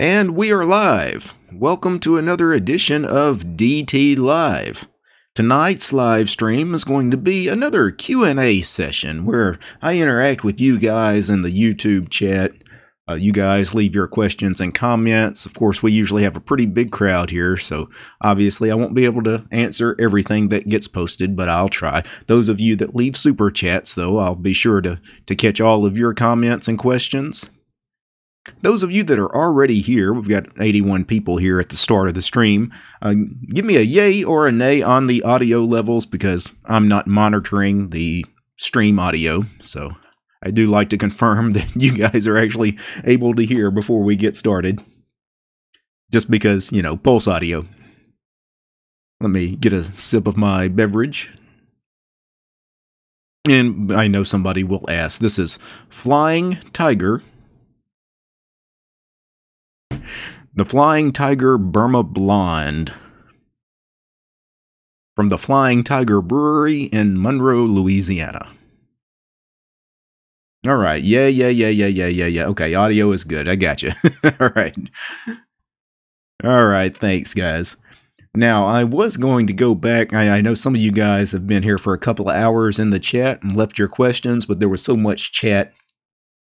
And we are live. Welcome to another edition of DT Live. Tonight's live stream is going to be another Q&A session where I interact with you guys in the YouTube chat. Uh, you guys leave your questions and comments. Of course, we usually have a pretty big crowd here, so obviously I won't be able to answer everything that gets posted, but I'll try. Those of you that leave super chats, though, I'll be sure to, to catch all of your comments and questions. Those of you that are already here, we've got 81 people here at the start of the stream. Uh, give me a yay or a nay on the audio levels because I'm not monitoring the stream audio. So I do like to confirm that you guys are actually able to hear before we get started. Just because, you know, pulse audio. Let me get a sip of my beverage. And I know somebody will ask this is Flying Tiger The Flying Tiger Burma Blonde. From the Flying Tiger Brewery in Monroe, Louisiana. All right. Yeah, yeah, yeah, yeah, yeah, yeah, yeah. Okay, audio is good. I got you. All right. All right. Thanks, guys. Now, I was going to go back. I, I, know some of you guys have been here for a couple of hours in the chat and left your questions, but there was so much chat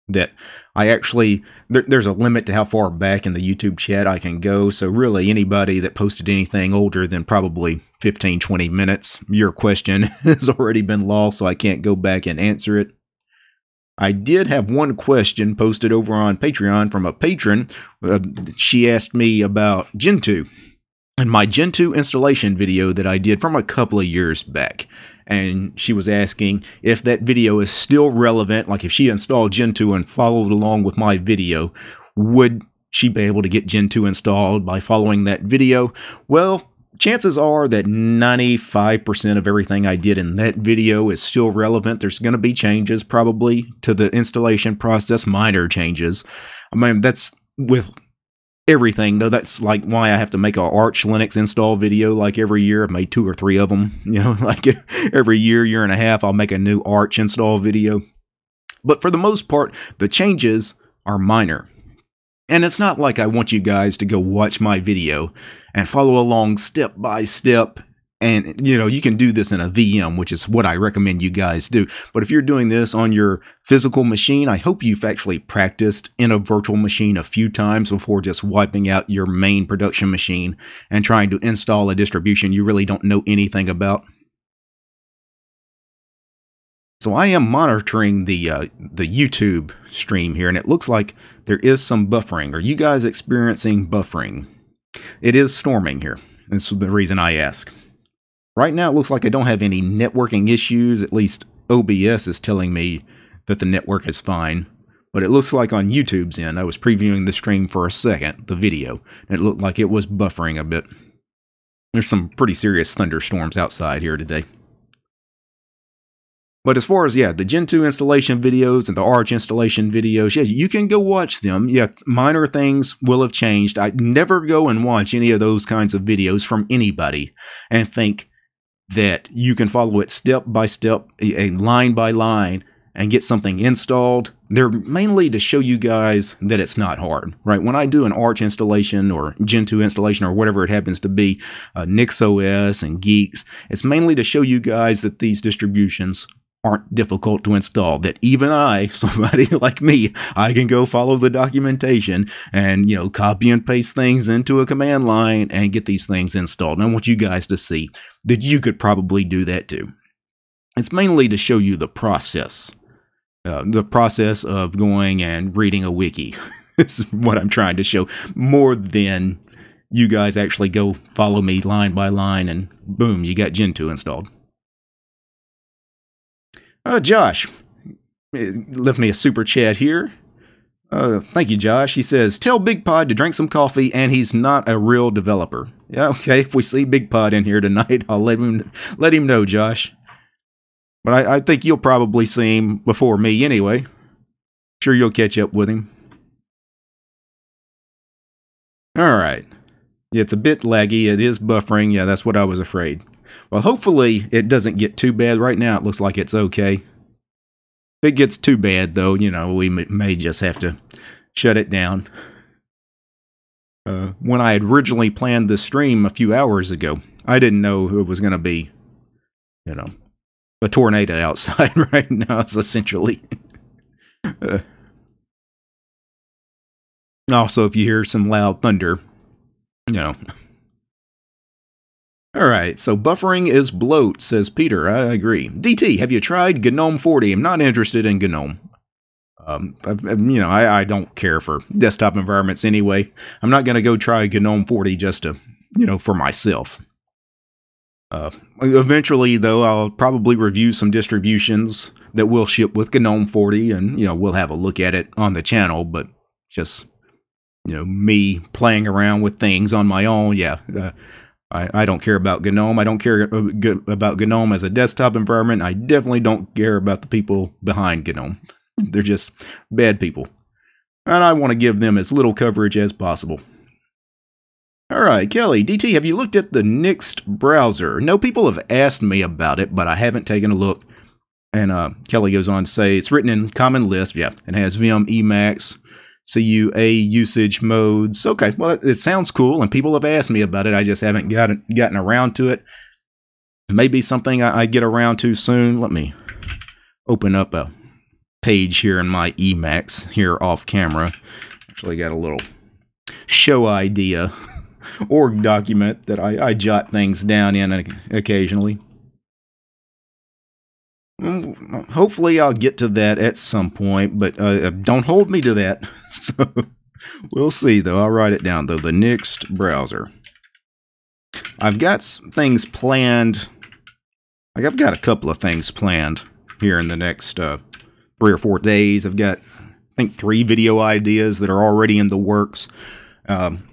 that I actually there, there's a limit to how far back in the YouTube chat I can go. So really anybody that posted anything older than probably 15 20 minutes, your question has already been lost so I can't go back and answer it. I did have one question posted over on Patreon from a patron. Uh, she asked me about Gentoo and my Gentoo installation video that I did from a couple of years back and she was asking if that video is still relevant. Like if she installed Gentoo and followed along with my video, would she be able to get Gentoo installed by following that video? Well, chances are that 95% of everything I did in that video is still relevant. There's going to be changes probably to the installation process, minor changes. I mean, that's with everything though that's like why i have to make a arch linux install video like every year. I've made two or three of them you know like every year year and a half i'll make a new arch install video. But for the most part the changes are minor. And it's not like i want you guys to go watch my video and follow along step by step and you know you can do this in a VM, which is what I recommend you guys do. But if you're doing this on your physical machine, I hope you've actually practiced in a virtual machine a few times before just wiping out your main production machine and trying to install a distribution you really don't know anything about. So I am monitoring the uh, the YouTube stream here, and it looks like there is some buffering. Are you guys experiencing buffering? It is storming here. That's the reason I ask. Right now, it looks like I don't have any networking issues. At least OBS is telling me that the network is fine. But it looks like on YouTube's end, I was previewing the stream for a second, the video, and it looked like it was buffering a bit. There's some pretty serious thunderstorms outside here today. But as far as, yeah, the Gentoo installation videos and the Arch installation videos, yeah, you can go watch them. Yeah, minor things will have changed. I never go and watch any of those kinds of videos from anybody and think, that you can follow it step by step, a line by line, and get something installed. They're mainly to show you guys that it's not hard, right? When I do an Arch installation or Gentoo installation or whatever it happens to be, uh, NixOS and Guix, it's mainly to show you guys that these distributions aren't difficult to install that even I, somebody like me, I can go follow the documentation and, you know, copy and paste things into a command line and get these things installed. And I want you guys to see that you could probably do that too. It's mainly to show you the process, uh, the process of going and reading a wiki. this is what I'm trying to show more than you guys actually go follow me line by line and boom, you got Gentoo installed. Uh, Josh left me a super chat here. Uh, thank you, Josh. He says, "Tell Big Pod to drink some coffee, and he's not a real developer." Yeah, okay. If we see Big Pod in here tonight, I'll let him let him know, Josh. But I, I think you'll probably see him before me anyway. Sure, you'll catch up with him. All right. Yeah, it's a bit laggy. It is buffering. Yeah, that's what I was afraid. Well, hopefully it doesn't get too bad. Right now it looks like it's okay. If it gets too bad, though, you know, we may just have to shut it down. uh, when I had originally planned this stream a few hours ago. I didn't know it was going to be, you know, a tornado outside right now, essentially. uh, also, if you hear some loud thunder, you know. All right, so buffering is bloat, says Peter. I agree. DT, have you tried GNOME 40? I'm not interested in GNOME. Um, I, you know, I, I don't care for desktop environments anyway. I'm not going to go try GNOME 40 just to, you know, for myself. Uh, eventually, though, I'll probably review some distributions that will ship with GNOME 40, and you know, we'll have a look at it on the channel. But just you know, me playing around with things on my own, yeah. Uh, I, I don't care about GNOME. I don't care about GNOME as a desktop environment. I definitely don't care about the people behind GNOME. They're just bad people. And I want to give them as little coverage as possible. All right, Kelly, DT, have you looked at the Nyxt browser? No, people have asked me about it, but I haven't taken a look. And uh, Kelly goes on to say it's written in Common Lisp, yeah, and has Vim, Emacs, CUA usage modes. Okay, well, it, sounds cool, and people have asked me about it. I just haven't gotten gotten around to it. Maybe something I, I get around to soon. Let me open up a page here in my Emacs here off camera. Actually, got a little show idea org document that I, I jot things down in occasionally. Hopefully, I'll get to that at some point, but uh, don't hold me to that. so we'll see, though. I'll write it down, though. The Nyxt browser. I've got things planned. I've got a couple of things planned here in the next uh, three or four days. I've got, I think, three video ideas that are already in the works. Um,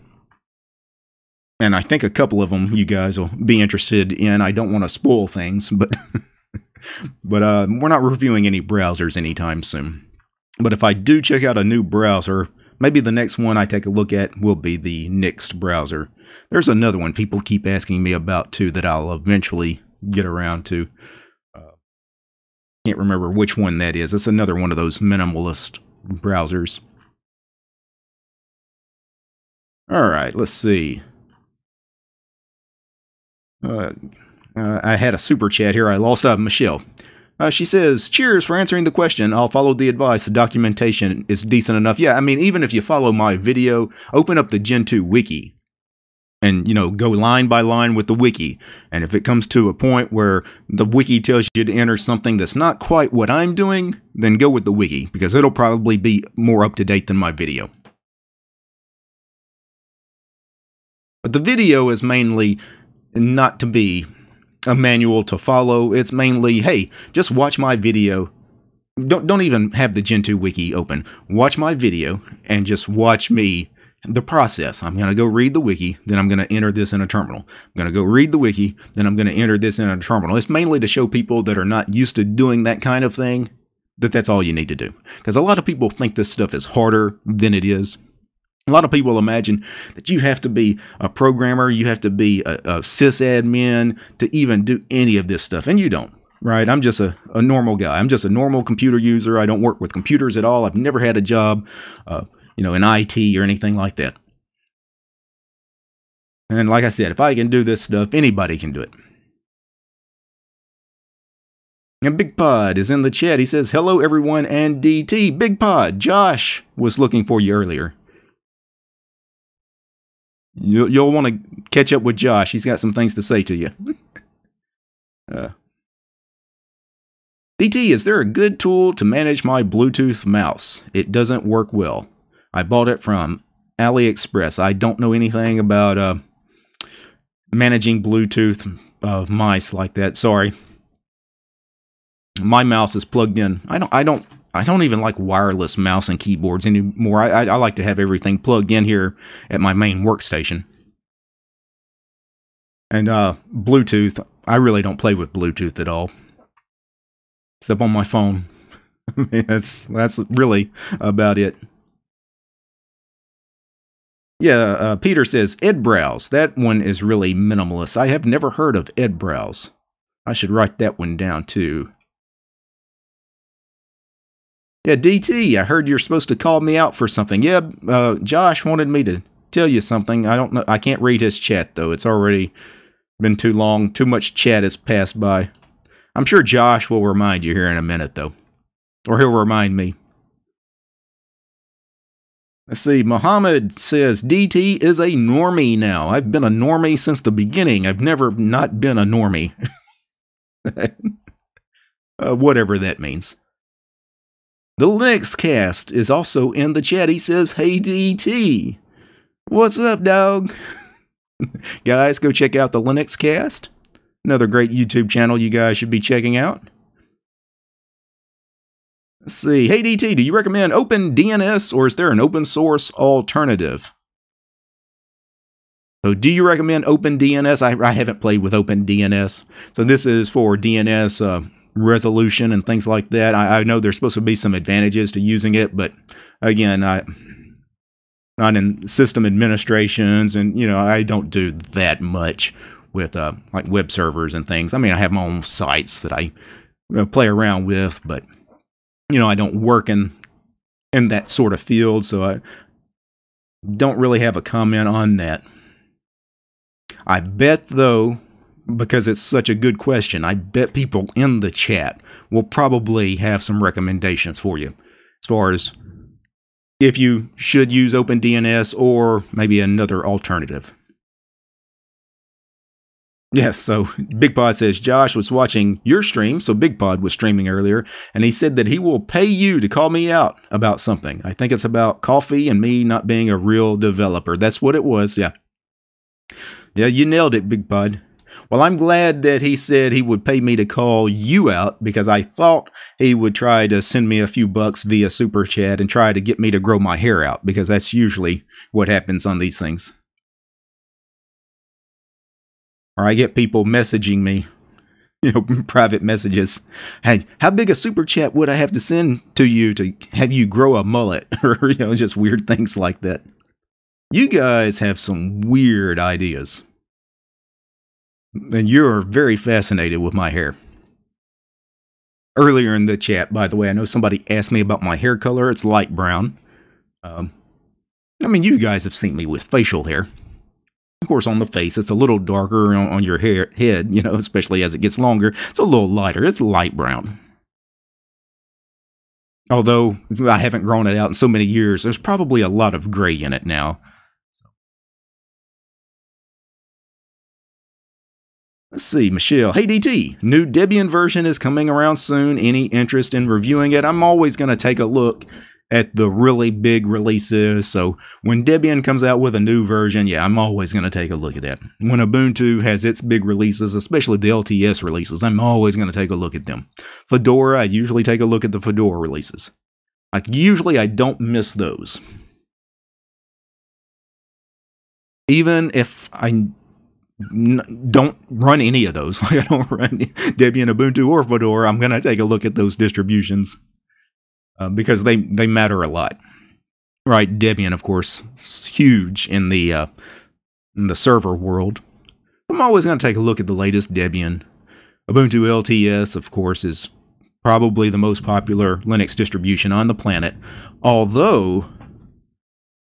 and I think a couple of them you guys will be interested in. I don't want to spoil things, but but uh, we're not reviewing any browsers anytime soon. But if I do check out a new browser, maybe the next one I take a look at will be the Nyxt browser. There's another one people keep asking me about too that I'll eventually get around to. Uh, can't remember which one that is. It's another one of those minimalist browsers. All right, let's see. Uh, uh, I had a super chat here. I lost uh, Michelle. Uh, she says, Cheers for answering the question. I'll follow the advice. The documentation is decent enough. Yeah, I mean, even if you follow my video, open up the Gentoo wiki and, you know, go line by line with the wiki. And if it comes to a point where the wiki tells you to enter something that's not quite what I'm doing, then go with the wiki because it'll probably be more up to date than my video. But the video is mainly not to be a manual to follow. It's mainly, hey, just watch my video. Don't don't even have the Gentoo wiki open. Watch my video and just watch me the process. I'm going to go read the wiki, then I'm going to enter this in a terminal. I'm going to go read the wiki, then I'm going to enter this in a terminal. It's mainly to show people that are not used to doing that kind of thing that that's all you need to do. Because a lot of people think this stuff is harder than it is. A lot of people imagine that you have to be a programmer, you have to be a, a sysadmin to even do any of this stuff, and you don't right? I'm just a, a normal guy. I'm just a normal computer user. I don't work with computers at all. I've never had a job, uh, you know, in IT or anything like that. And like I said, if I can do this stuff, anybody can do it. And Big Pod is in the chat. He says, Hello, everyone, and DT. Big Pod, Josh was looking for you earlier. You, you'll want to catch up with Josh. He's got some things to say to you. uh, DT, is there a good tool to manage my Bluetooth mouse? It doesn't work well. I bought it from AliExpress. I don't know anything about uh, managing Bluetooth uh, mice like that. Sorry. My mouse is plugged in. I don't. I don't I don't even like wireless mouse and keyboards anymore. I, I, I, like to have everything plugged in here at my main workstation. And uh, Bluetooth, I really don't play with Bluetooth at all, except on my phone. that's that's really about it. Yeah, uh, Peter says Edbrowse. That one is really minimalist. I have never heard of Edbrowse. I should write that one down too. Yeah, DT, I heard you're supposed to call me out for something. Yeah, uh, Josh wanted me to tell you something. I don't know. I can't read his chat though. It's already been too long. Too much chat has passed by. I'm sure Josh will remind you here in a minute though, or he'll remind me. Let's see. Muhammad says DT is a normie now. I've been a normie since the beginning. I've never not been a normie. uh, whatever that means. The Linux cast is also in the chat. He says, Hey DT. What's up, dog? guys, go check out the Linux cast. Another great YouTube channel you guys should be checking out. Let's see. Hey DT, do you recommend OpenDNS or is there an open source alternative? So, do you recommend OpenDNS? I, I haven't played with OpenDNS. So, this is for DNS uh, resolution and things like that. I, I, know there's supposed to be some advantages to using it, but again, I not in system administrations, and you know, I don't do that much with uh, like web servers and things. I mean, I have my own sites that I play around with, but you know, I don't work in in that sort of field, so I don't really have a comment on that. I bet though because it's such a good question. I bet people in the chat will probably have some recommendations for you as far as if you should use OpenDNS or maybe another alternative. Yeah, so Big Pod says Josh was watching your stream, so Big Pod was streaming earlier, and he said that he will pay you to call me out about something. I think it's about coffee and me not being a real developer. That's what it was, yeah. Yeah, you nailed it, Big Pod. Well, I'm glad that he said he would pay me to call you out because I thought he would try to send me a few bucks via Super Chat and try to get me to grow my hair out because that's usually what happens on these things. Or I get people messaging me, you know, private messages. Hey, how big a Super Chat would I have to send to you to have you grow a mullet? or, you know, just weird things like that. You guys have some weird ideas. And you're very fascinated with my hair. Earlier in the chat, by the way, I know somebody asked me about my hair color. It's light brown. Um, I mean, you guys have seen me with facial hair. Of course, on the face, it's a little darker on, on your hair, head, you know, especially as it gets longer. It's a little lighter. It's light brown. Although I haven't grown it out in so many years, there's probably a lot of gray in it now. Let's see, Michelle. Hey DT, new Debian version is coming around soon. Any interest in reviewing it? I'm always going to take a look at the really big releases. So when Debian comes out with a new version, yeah, I'm always going to take a look at that. When Ubuntu has its big releases, especially the LTS releases, I'm always going to take a look at them. Fedora, I usually take a look at the Fedora releases. Like usually I don't miss those. Even if I don't run any of those. Like I don't run Debian, Ubuntu, or Fedora. I'm going to take a look at those distributions uh, because they they matter a lot. Right, Debian, of course, is huge in the uh, in the server world. I'm always going to take a look at the latest Debian. Ubuntu LTS, of course, is probably the most popular Linux distribution on the planet. Although,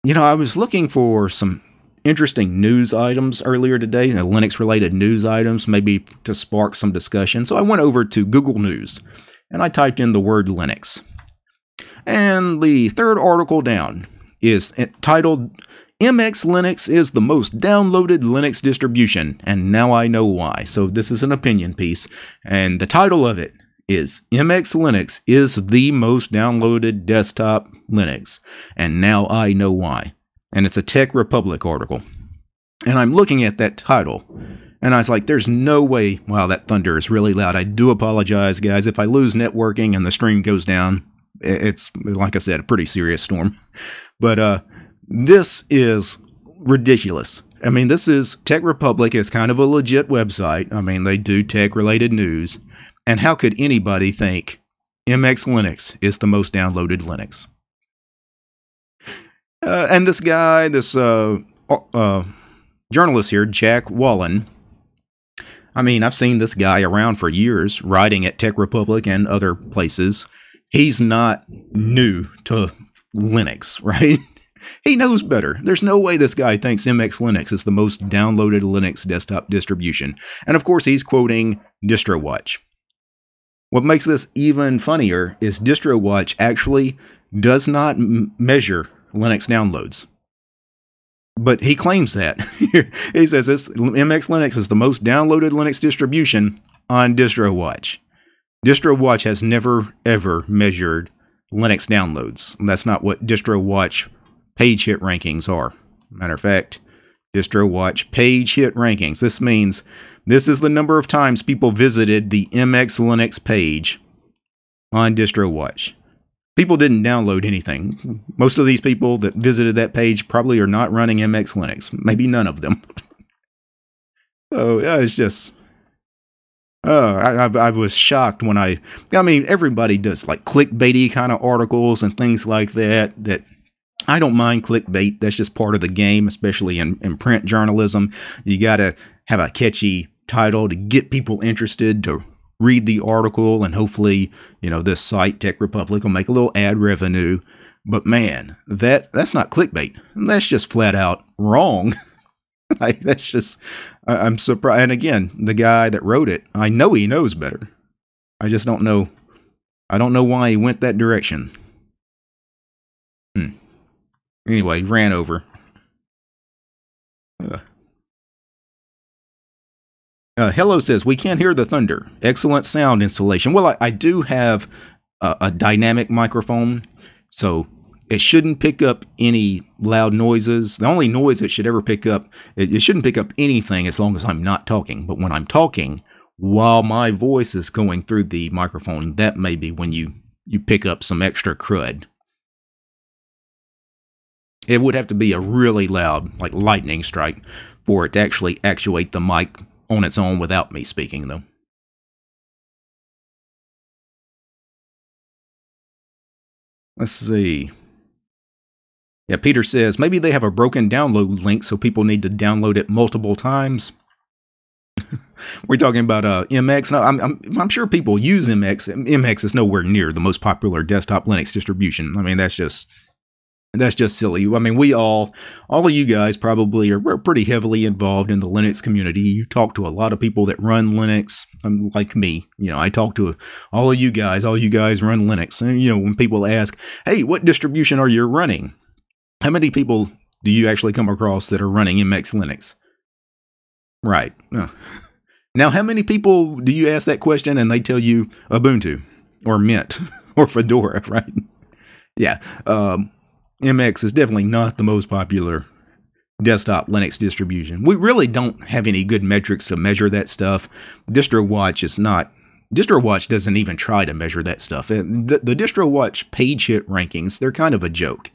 you know, I was looking for some interesting news items earlier today, you know, Linux related news items, maybe to spark some discussion. So I went over to Google News and I typed in the word Linux. And the third article down is titled MX Linux is the most downloaded Linux distribution, and now I know why. So this is an opinion piece, and the title of it is MX Linux is the most downloaded desktop Linux, and now I know why and it's a Tech Republic article. And I'm looking at that title, and I was like, there's no way. Wow, that thunder is really loud. I do apologize, guys. If I lose networking and the stream goes down, it's, like I said, a pretty serious storm. But uh, this is ridiculous. I mean, this is Tech Republic is kind of a legit website. I mean, they do tech related news. And how could anybody think MX Linux is the most downloaded Linux? Uh, and this guy, this uh, uh, journalist here, Jack Wallen, I mean, I've seen this guy around for years, writing at Tech Republic and other places. He's not new to Linux, right? he knows better. There's no way this guy thinks MX Linux is the most downloaded Linux desktop distribution. And of course, he's quoting DistroWatch. What makes this even funnier is DistroWatch actually does not m- measure Linux downloads. But he claims that. he says this MX Linux is the most downloaded Linux distribution on DistroWatch. DistroWatch has never ever measured Linux downloads. That's not what DistroWatch page hit rankings are. Matter of fact, DistroWatch page hit rankings. This means this is the number of times people visited the MX Linux page on DistroWatch. People didn't download anything. Most of these people that visited that page probably are not running MX Linux. Maybe none of them. oh, yeah, it's just. Oh, I, I, I was shocked when I. I mean, everybody does like clickbaity kind of articles and things like that. That I don't mind clickbait. That's just part of the game, especially in, in print journalism. You got to have a catchy title to get people interested to read the article and hopefully, you know, this site Tech Republic will make a little ad revenue. But man, that that's not clickbait. That's just flat out wrong. like that's just I'm surprised. And again, the guy that wrote it, I know he knows better. I just don't know. I don't know why he went that direction. Hmm. Anyway, ran over. Uh. Uh, Hello says, We can't hear the thunder. Excellent sound installation. Well, I, I do have a, a, dynamic microphone, so it shouldn't pick up any loud noises. The only noise it should ever pick up, it, it shouldn't pick up anything as long as I'm not talking. But when I'm talking, while my voice is going through the microphone, that may be when you, you pick up some extra crud. It would have to be a really loud, like lightning strike, for it to actually actuate the mic on its own without me speaking, though. Let's see. Yeah, Peter says maybe they have a broken download link so people need to download it multiple times. We're talking about uh, MX. No, I'm, I'm, I'm sure people use MX. MX is nowhere near the most popular desktop Linux distribution. I mean, that's just that's just silly. I mean, we all, all of you guys probably are pretty heavily involved in the Linux community. You talk to a lot of people that run Linux, um, like me. You know, I talk to all of you guys. All you guys run Linux. And, you know, when people ask, hey, what distribution are you running? How many people do you actually come across that are running MX Linux? Right. Now, how many people do you ask that question and they tell you Ubuntu or Mint or Fedora, right? Yeah. Um, MX is definitely not the most popular desktop Linux distribution. We really don't have any good metrics to measure that stuff. DistroWatch is not. DistroWatch doesn't even try to measure that stuff. The, the DistroWatch page hit rankings, they're kind of a joke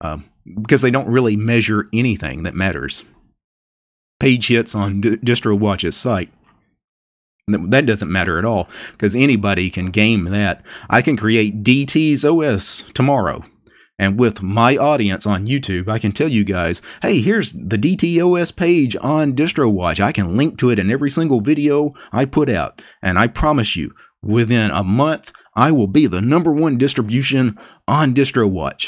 uh, because they don't really measure anything that matters. Page hits on D- DistroWatch's site. That doesn't matter at all because anybody can game that. I can create DT's OS tomorrow and with my audience on YouTube, I can tell you guys, hey, here's the DTOS page on DistroWatch. I can link to it in every single video I put out. And I promise you, within a month, I will be the number one distribution on DistroWatch.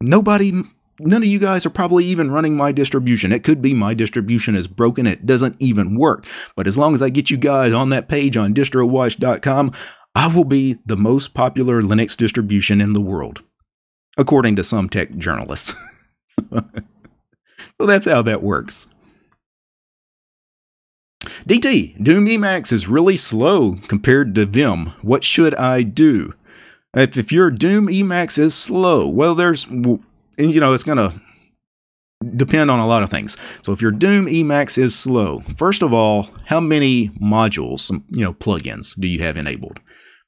Nobody, none of you guys are probably even running my distribution. It could be my distribution is broken, it doesn't even work. But as long as I get you guys on that page on distrowatch.com, I will be the most popular Linux distribution in the world according to some tech journalists. so that's how that works. DT, Doom Emacs is really slow compared to Vim. What should I do? If, if your Doom Emacs is slow, well, there's, you know, it's going to depend on a lot of things. So if your Doom Emacs is slow, first of all, how many modules, you know, plugins do you have enabled?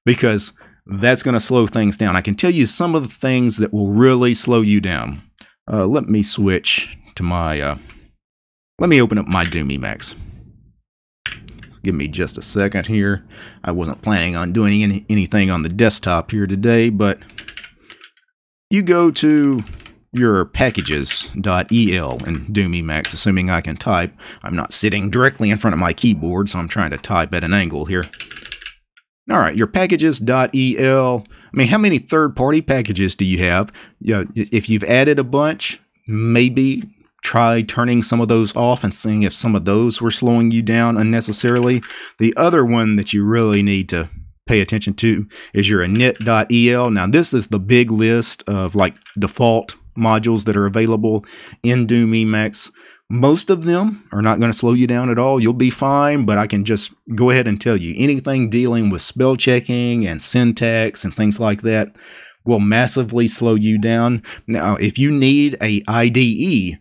Because that's going to slow things down. I can tell you some of the things that will really slow you down. Uh, let me switch to my, uh, let me open up my Doom Emacs. Give me just a second here. I wasn't planning on doing any, anything on the desktop here today, but you go to your packages.el in Doom Emacs, assuming I can type. I'm not sitting directly in front of my keyboard, so I'm trying to type at an angle here. All right, your packages.el. I mean, how many third party packages do you have? You know, if you've added a bunch, maybe try turning some of those off and seeing if some of those were slowing you down unnecessarily. The other one that you really need to pay attention to is your init.el. Now, this is the big list of like default modules that are available in Doom Emacs. Most of them are not going to slow you down at all. You'll be fine, but I can just go ahead and tell you anything dealing with spell checking and syntax and things like that will massively slow you down. Now, if you need a IDE,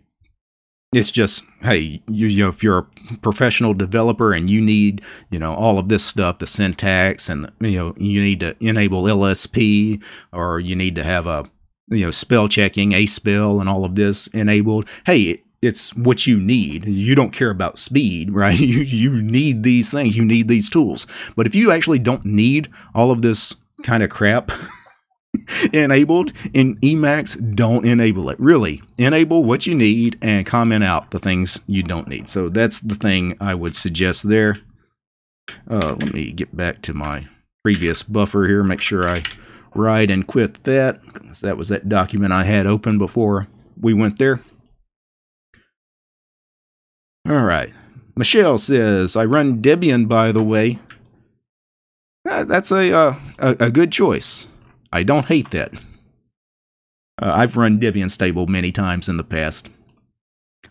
it's just hey, you, you know, if you're a professional developer and you need, you know, all of this stuff, the syntax and you know, you need to enable LSP or you need to have a you know spell checking, a spell, and all of this enabled. Hey, it's what you need. You don't care about speed, right? You you need these things. You need these tools. But if you actually don't need all of this kind of crap enabled in Emacs, don't enable it. Really, enable what you need and comment out the things you don't need. So that's the thing I would suggest there. Uh, let me get back to my previous buffer here. Make sure I write and quit that. That was that document I had open before we went there. All right. Michelle says, I run Debian, by the way. Uh, that's a, uh, a, a, good choice. I don't hate that. Uh, I've run Debian stable many times in the past.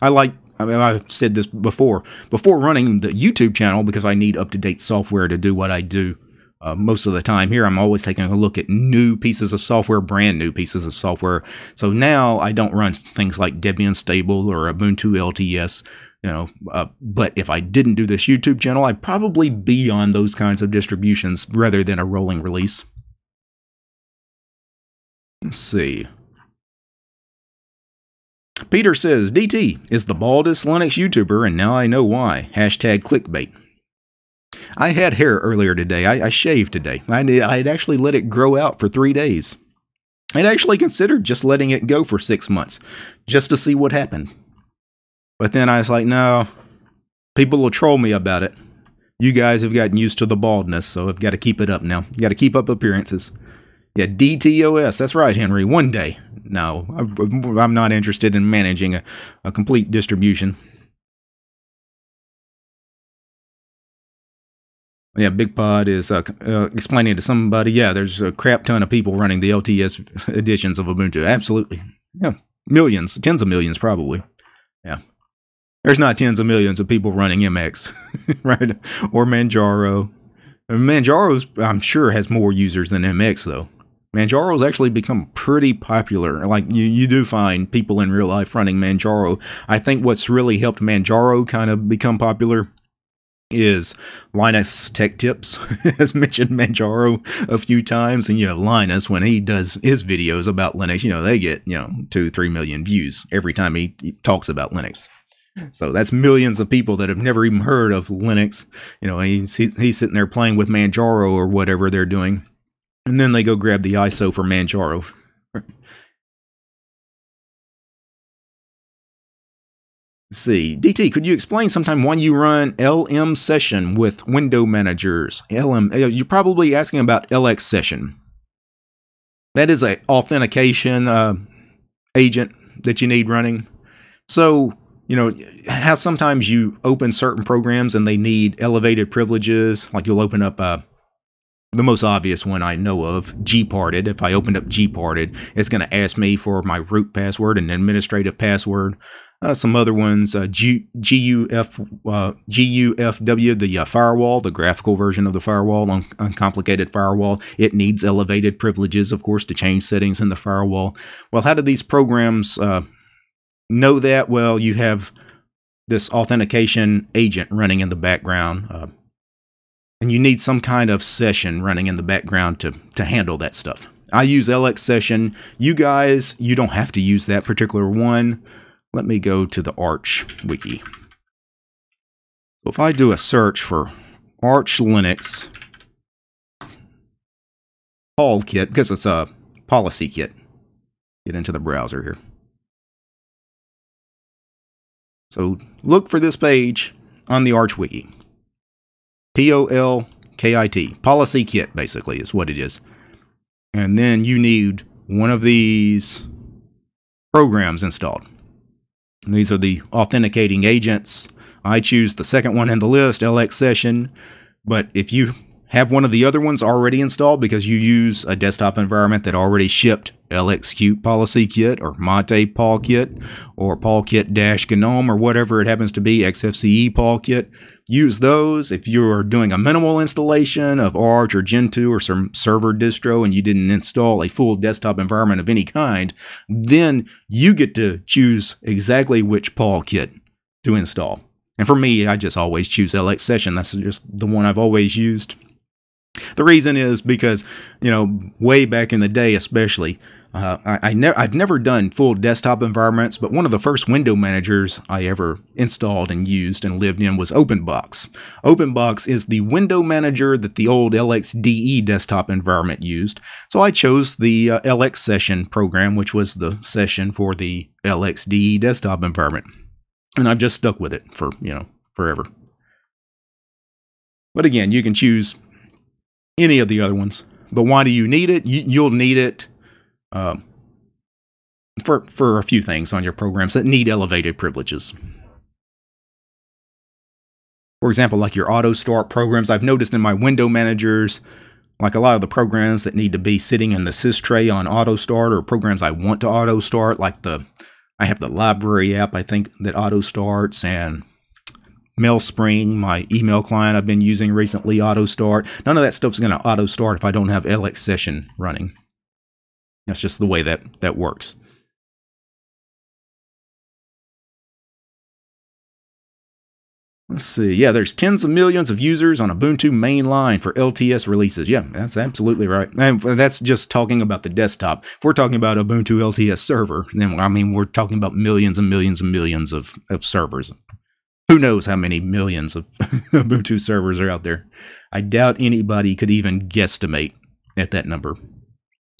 I like, I mean, I've said this before, before running the YouTube channel because I need up to date software to do what I do. Uh, most of the time here, I'm always taking a look at new pieces of software, brand new pieces of software. So now I don't run things like Debian Stable or Ubuntu LTS you know uh, but if i didn't do this youtube channel i'd probably be on those kinds of distributions rather than a rolling release. Let's see. Peter says dt is the baldest linux youtuber and now i know why. Hashtag clickbait. I had hair earlier today. I, I shaved today. I, I had actually let it grow out for three days. I'd actually considered just letting it go for six months just to see what happened but then I was like, no, people will troll me about it. You guys have gotten used to the baldness, so I've got to keep it up now. You got to keep up appearances. Yeah, DTOS. That's right, Henry. One day. No, I'm not interested in managing a, a complete distribution. Yeah, Big Pod is uh, uh, explaining to somebody. Yeah, there's a crap ton of people running the LTS editions of Ubuntu. Absolutely. Yeah, millions, tens of millions, probably. Yeah. There's not tens of millions of people running MX, right? Or Manjaro. Manjaro's, I'm sure, has more users than MX, though. Manjaro's actually become pretty popular. Like, you, you do find people in real life running Manjaro. I think what's really helped Manjaro kind of become popular is Linus Tech Tips has mentioned Manjaro a few times, and you know Linus when he does his videos about Linux, you know they get you know two three million views every time he, he talks about Linux. So that's millions of people that have never even heard of Linux. You know, he's, he's sitting there playing with Manjaro or whatever they're doing. And then they go grab the ISO for Manjaro. see. DT, could you explain sometime why you run LM session with window managers? LM, uh, you're probably asking about LX session. That is a authentication uh, agent that you need running. So you know, how sometimes you open certain programs and they need elevated privileges. Like you'll open up uh, the most obvious one I know of, Gparted. If I opened up Gparted, it's going to ask me for my root password and administrative password. Uh, some other ones, uh, G, GUF, uh, GUFW, the uh, firewall, the graphical version of the firewall, un- uncomplicated firewall. It needs elevated privileges, of course, to change settings in the firewall. Well, how do these programs uh, know that? Well you have this authentication agent running in the background uh, and you need some kind of session running in the background to, to handle that stuff. I use lx session. You guys you don't have to use that particular one. Let me go to the arch wiki. So if i do a search for arch linux polkit because it's a policy kit. Get into the browser here so look for this page on the Arch Wiki. P O L K I T. Policy Kit, basically, is what it is. and then you need one of these programs installed. These are the authenticating agents. I choose the second one in the list, LX Session. But if you have one of the other ones already installed because you use a desktop environment that already shipped LXQt policy kit or Mate Polkit or Polkit dash GNOME or whatever it happens to be, XFCE Polkit. Use those. If you're doing a minimal installation of Arch or Gentoo or some server distro and you didn't install a full desktop environment of any kind, then you get to choose exactly which Polkit to install. And for me, I just always choose LX Session. That's just the one I've always used. The reason is because, you know, way back in the day, especially, uh, I, I ne- I've never done full desktop environments, but one of the first window managers I ever installed and used and lived in was OpenBox. OpenBox is the window manager that the old LXDE desktop environment used, so I chose the uh, LX Session program, which was the session for the LXDE desktop environment, and I've just stuck with it for you know forever. But again, you can choose any of the other ones. But why do you need it? You, will need it uh, for for a few things on your programs that need elevated privileges. For example, like your auto start programs, I've noticed in my window managers, like a lot of the programs that need to be sitting in the sys tray on auto start or programs I want to auto start, like the I have the library app I think that auto starts and Mailspring, my email client I've been using recently, auto start. None of that stuff's going to auto start if I don't have LX session running. That's just the way that that works. Let's see. Yeah, there's tens of millions of users on Ubuntu mainline for LTS releases. Yeah, that's absolutely right. And that's just talking about the desktop. If we're talking about Ubuntu LTS server, then I mean we're talking about millions and millions and millions of, of servers who knows how many millions of Ubuntu servers are out there. I doubt anybody could even guesstimate at that number.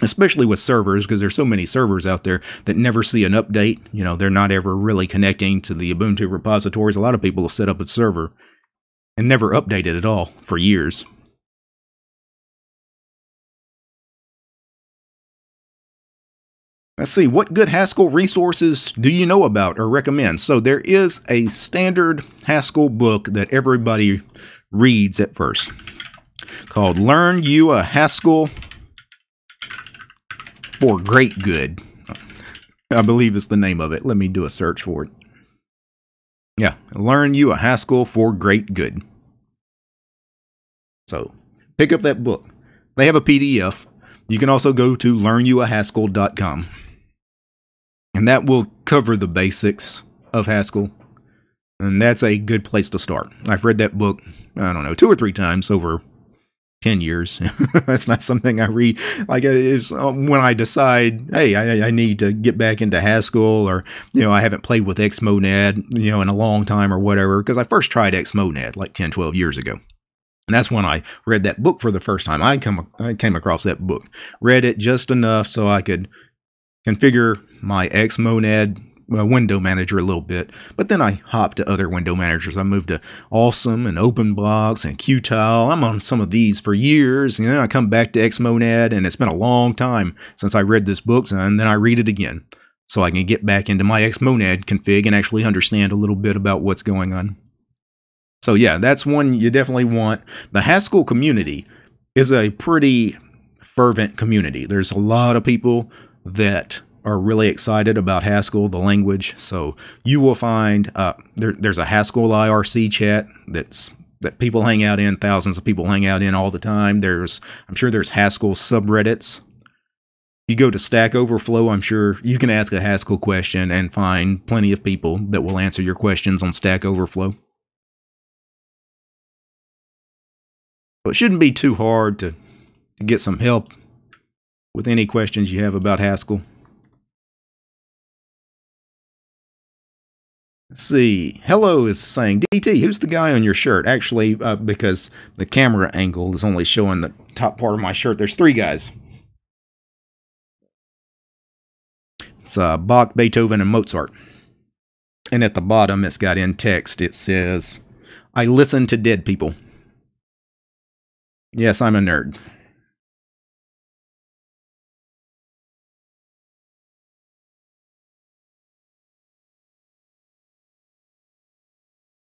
Especially with servers, because there's so many servers out there that never see an update. You know, they're not ever really connecting to the Ubuntu repositories. A lot of people will set up a server and never update it at all for years. Let's see, what good Haskell resources do you know about or recommend? So there is a standard Haskell book that everybody reads at first called Learn You a Haskell for Great Good. I believe is the name of it. Let me do a search for it. Yeah, Learn You a Haskell for Great Good. So pick up that book. They have a PDF. You can also go to learnyouahaskell.com. And that will cover the basics of Haskell. And that's a good place to start. I've read that book, I don't know, two or three times over 10 years. that's not something I read. Like, it's um, when I decide, hey, I, I, need to get back into Haskell, or, you know, I haven't played with Xmonad, you know, in a long time or whatever, because I first tried Xmonad like 10, 12 years ago. And that's when I read that book for the first time. I come I came across that book, read it just enough so I could configure my Xmonad window manager a little bit, but then I hopped to other window managers. I moved to Awesome and OpenBox and Qtile. I'm on some of these for years, and then I come back to Xmonad, and it's been a long time since I read this book, and then I read it again so I can get back into my Xmonad config and actually understand a little bit about what's going on. So yeah, that's one you definitely want. The Haskell community is a pretty fervent community. There's a lot of people that are really excited about Haskell, the language. So you will find uh, there, there's a Haskell IRC chat that's that people hang out in. Thousands of people hang out in all the time. There's I'm sure there's Haskell subreddits. You go to Stack Overflow, I'm sure you can ask a Haskell question and find plenty of people that will answer your questions on Stack Overflow. It shouldn't be too hard to, to get some help with any questions you have about Haskell. See. Hello is saying, DT, who's the guy on your shirt? Actually, uh, because the camera angle is only showing the top part of my shirt, there's three guys. It's uh, Bach, Beethoven, and Mozart. And at the bottom, it's got in text, it says, I listen to dead people. Yes, I'm a nerd.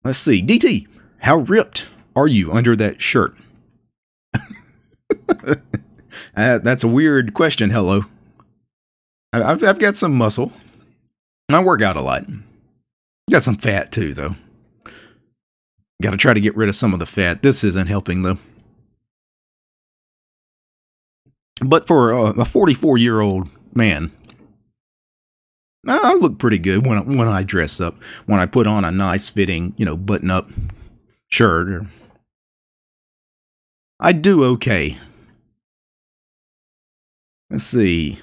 Let's see. DT, how ripped are you under that shirt? uh, that's a weird question. Hello. I've, I've got some muscle. I work out a lot. Got some fat too, though. Got to try to get rid of some of the fat. This isn't helping, though. But for a 44 year old man, I look pretty good when I, when I dress up. When I put on a nice fitting, you know, button up shirt. I do okay. Let's see.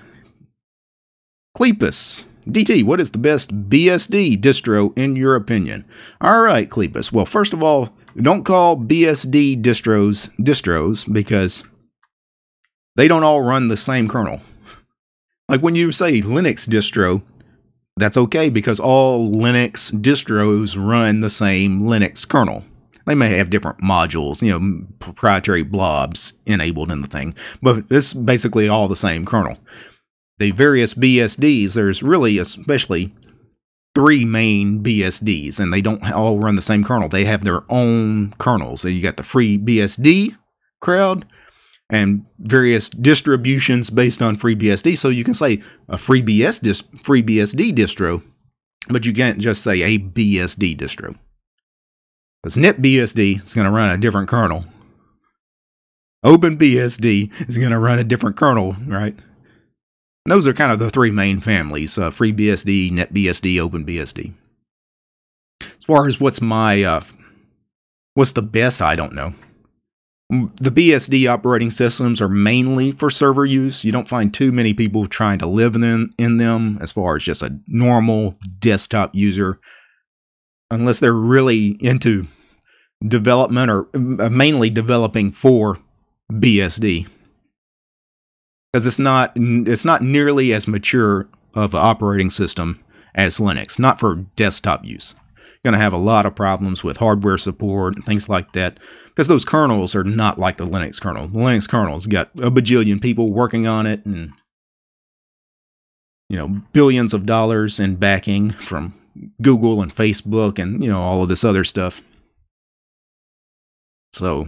Cleepus. DT, what is the best BSD distro in your opinion? All right, Cleepus. Well, first of all, don't call BSD distros distros because they don't all run the same kernel. Like when you say Linux distro, that's okay because all Linux distros run the same Linux kernel. They may have different modules, you know, proprietary blobs enabled in the thing, but it's basically all the same kernel. The various BSDs, there's really especially three main BSDs, and they don't all run the same kernel. They have their own kernels. So you got the FreeBSD crowd, and various distributions based on FreeBSD. So you can say a FreeBS dis- FreeBSD distro, but you can't just say a BSD distro. Because NetBSD is going to run a different kernel. OpenBSD is going to run a different kernel, right? Those are kind of the three main families uh, FreeBSD, NetBSD, OpenBSD. As far as what's my, uh, what's the best, I don't know. The BSD operating systems are mainly for server use. You don't find too many people trying to live in, in them as far as just a normal desktop user, unless they're really into development or uh, mainly developing for BSD. Because it's not it's not nearly as mature of an operating system as Linux, not for desktop use going to have a lot of problems with hardware support and things like that because those kernels are not like the Linux kernel. The Linux kernel's got a bajillion people working on it and you know billions of dollars in backing from Google and Facebook and you know all of this other stuff. So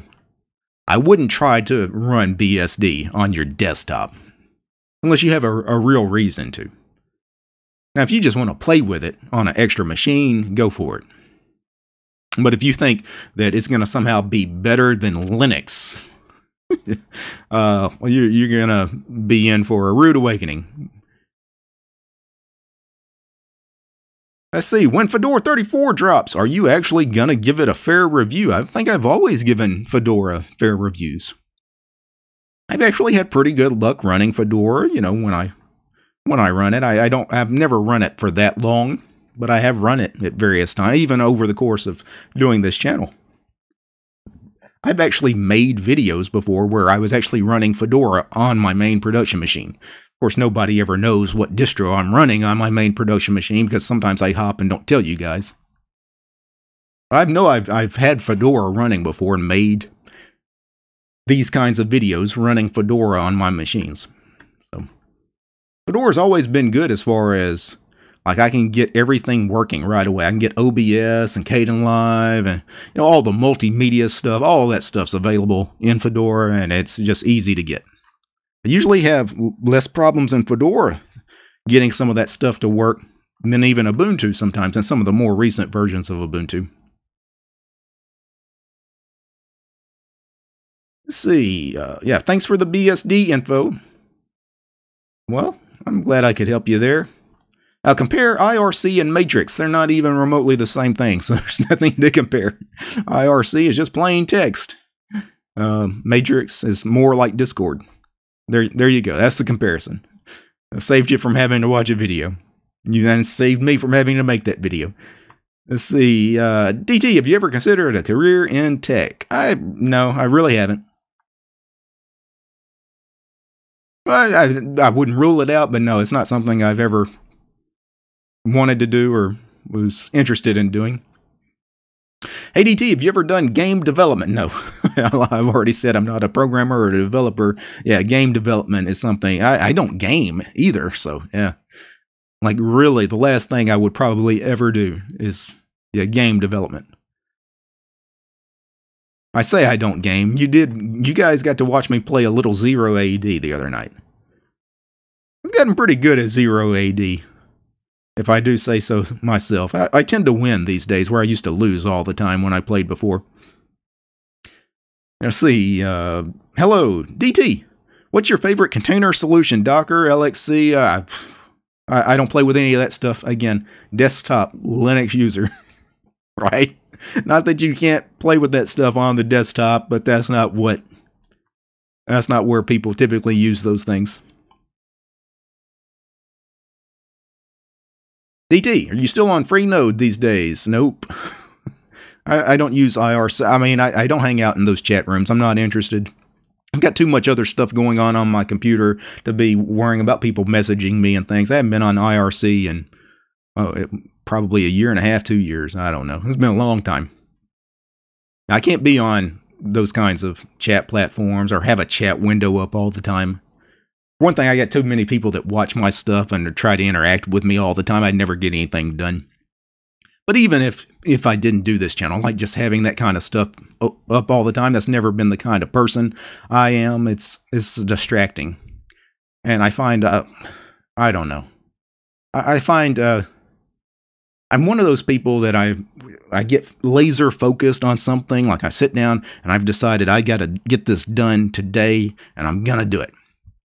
I wouldn't try to run BSD on your desktop unless you have a, a real reason to. Now, if you just want to play with it on an extra machine, go for it. But if you think that it's going to somehow be better than Linux, uh, well, you're, you're going to be in for a rude awakening. Let's see, when Fedora 34 drops, are you actually going to give it a fair review? I think I've always given Fedora fair reviews. I've actually had pretty good luck running Fedora, you know, when I when I run it. I, I don't I've never run it for that long, but I have run it at various times, even over the course of doing this channel. I've actually made videos before where I was actually running Fedora on my main production machine. Of course, nobody ever knows what distro I'm running on my main production machine because sometimes I hop and don't tell you guys. I know I've, I've had Fedora running before and made these kinds of videos running Fedora on my machines. Fedora's always been good as far as like I can get everything working right away. I can get OBS and Kdenlive and you know all the multimedia stuff. All that stuff's available in Fedora, and it's just easy to get. I usually have less problems in Fedora getting some of that stuff to work than even Ubuntu sometimes, and some of the more recent versions of Ubuntu. Let's see. Uh, yeah, thanks for the BSD info. Well, I'm glad I could help you there. Now compare IRC and Matrix. They're not even remotely the same thing, so there's nothing to compare. IRC is just plain text. Uh, Matrix is more like Discord. There, there you go. That's the comparison. I saved you from having to watch a video. You then saved me from having to make that video. Let's see. Uh, DT, have you ever considered a career in tech? I no, I really haven't. I, I, I wouldn't rule it out, but no, it's not something I've ever wanted to do or was interested in doing. Hey DT, have you ever done game development? No, I've already said I'm not a programmer or a developer. Yeah, game development is something I, I don't game either. So yeah, like really, the last thing I would probably ever do is yeah game development. I say I don't game. You did. You guys got to watch me play a little zero AD the other night. I've gotten pretty good at zero AD, if I do say so myself. I, I tend to win these days, where I used to lose all the time when I played before. Let's see. Uh, hello, DT. What's your favorite container solution? Docker, LXC? Uh, I, I don't play with any of that stuff. Again, desktop Linux user, right? Not that you can't play with that stuff on the desktop, but that's not what. That's not where people typically use those things. DT, are you still on Freenode these days? Nope. I, I, don't use IRC. I mean, I, I don't hang out in those chat rooms. I'm not interested. I've got too much other stuff going on on my computer to be worrying about people messaging me and things. I haven't been on IRC in oh, it, probably a year and a half, two years. I don't know. It's been a long time. I can't be on those kinds of chat platforms or have a chat window up all the time. One thing, I got too many people that watch my stuff and try to interact with me all the time. I'd never get anything done. But even if if I didn't do this channel, like just having that kind of stuff up all the time, that's never been the kind of person I am. It's it's distracting, and I find uh, I don't know. I, I find uh, I'm one of those people that I I get laser focused on something. Like I sit down and I've decided I got to get this done today, and I'm gonna do it.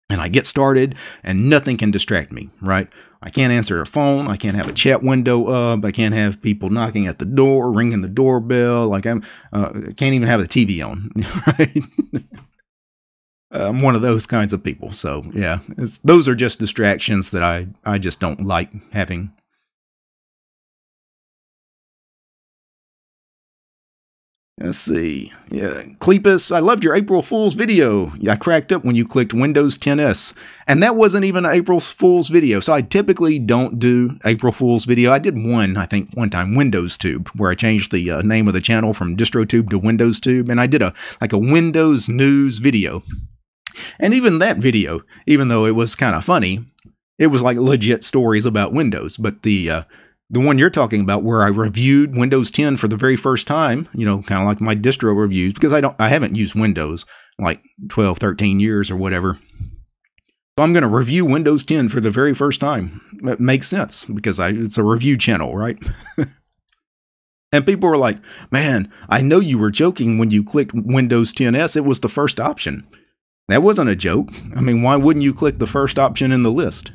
And I get started, and nothing can distract me. Right? I can't answer a phone. I can't have a chat window up. I can't have people knocking at the door, ringing the doorbell. Like I'm, uh, can't even have the TV on. Right? I'm one of those kinds of people. So yeah, those are just distractions that I I just don't like having. Let's see. Yeah, Cleepus, I loved your April Fool's video. I cracked up when you clicked Windows 10s. And that wasn't even an April Fool's video. So I typically don't do April Fool's video. I did one, I think, one time, Windows Tube, where I changed the uh, name of the channel from DistroTube to Windows Tube. And I did a like a Windows news video. And even that video, even though it was kind of funny, it was like legit stories about Windows. But the uh, the one you're talking about where I reviewed Windows 10 for the very first time, you know, kind of like my distro reviews because I don't I haven't used Windows like 12, 13 years or whatever. So I'm going to review Windows 10 for the very first time. It makes sense because I it's a review channel, right? and people were like, "Man, I know you were joking when you clicked Windows 10s. It was the first option." That wasn't a joke. I mean, why wouldn't you click the first option in the list?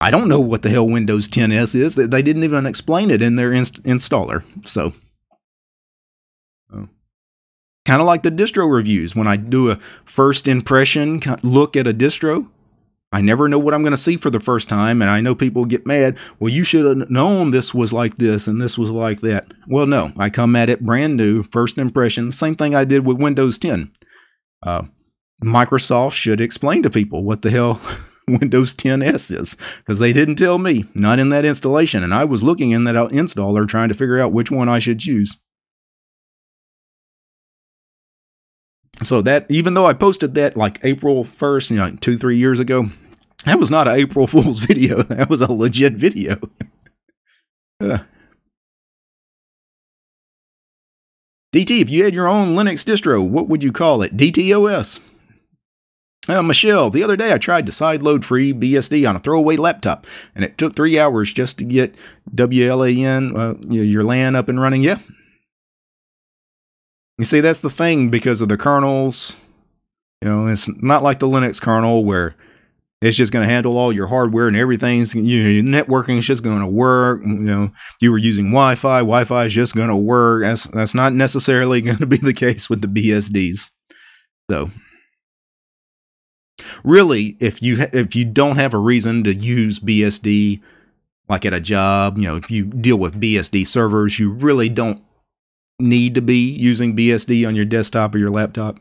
I don't know what the hell Windows 10s is. They didn't even explain it in their inst- installer. So, oh. kind of like the distro reviews. When I do a first impression look at a distro, I never know what I'm going to see for the first time. And I know people get mad. Well, you should have known this was like this and this was like that. Well, no, I come at it brand new, first impression. Same thing I did with Windows 10. Uh, Microsoft should explain to people what the hell Windows 10s is because they didn't tell me, not in that installation. And I was looking in that installer trying to figure out which one I should choose. So that even though I posted that like April 1st, you know, two, three years ago, that was not an April Fool's video. That was a legit video. uh. DT, if you had your own Linux distro, what would you call it? DTOS. Uh, Michelle, the other day I tried to sideload FreeBSD on a throwaway laptop, and it took three hours just to get WLAN, uh, your LAN up and running. Yeah. You see, that's the thing because of the kernels. You know, it's not like the Linux kernel where it's just going to handle all your hardware and everything's, you know, your networking is just going to work. You know, you were using Wi-Fi, Wi-Fi is just going to work. That's, that's not necessarily going to be the case with the BSDs. So really, if you ha- if you don't have a reason to use BSD, like at a job, you know, if you deal with BSD servers, you really don't need to be using BSD on your desktop or your laptop.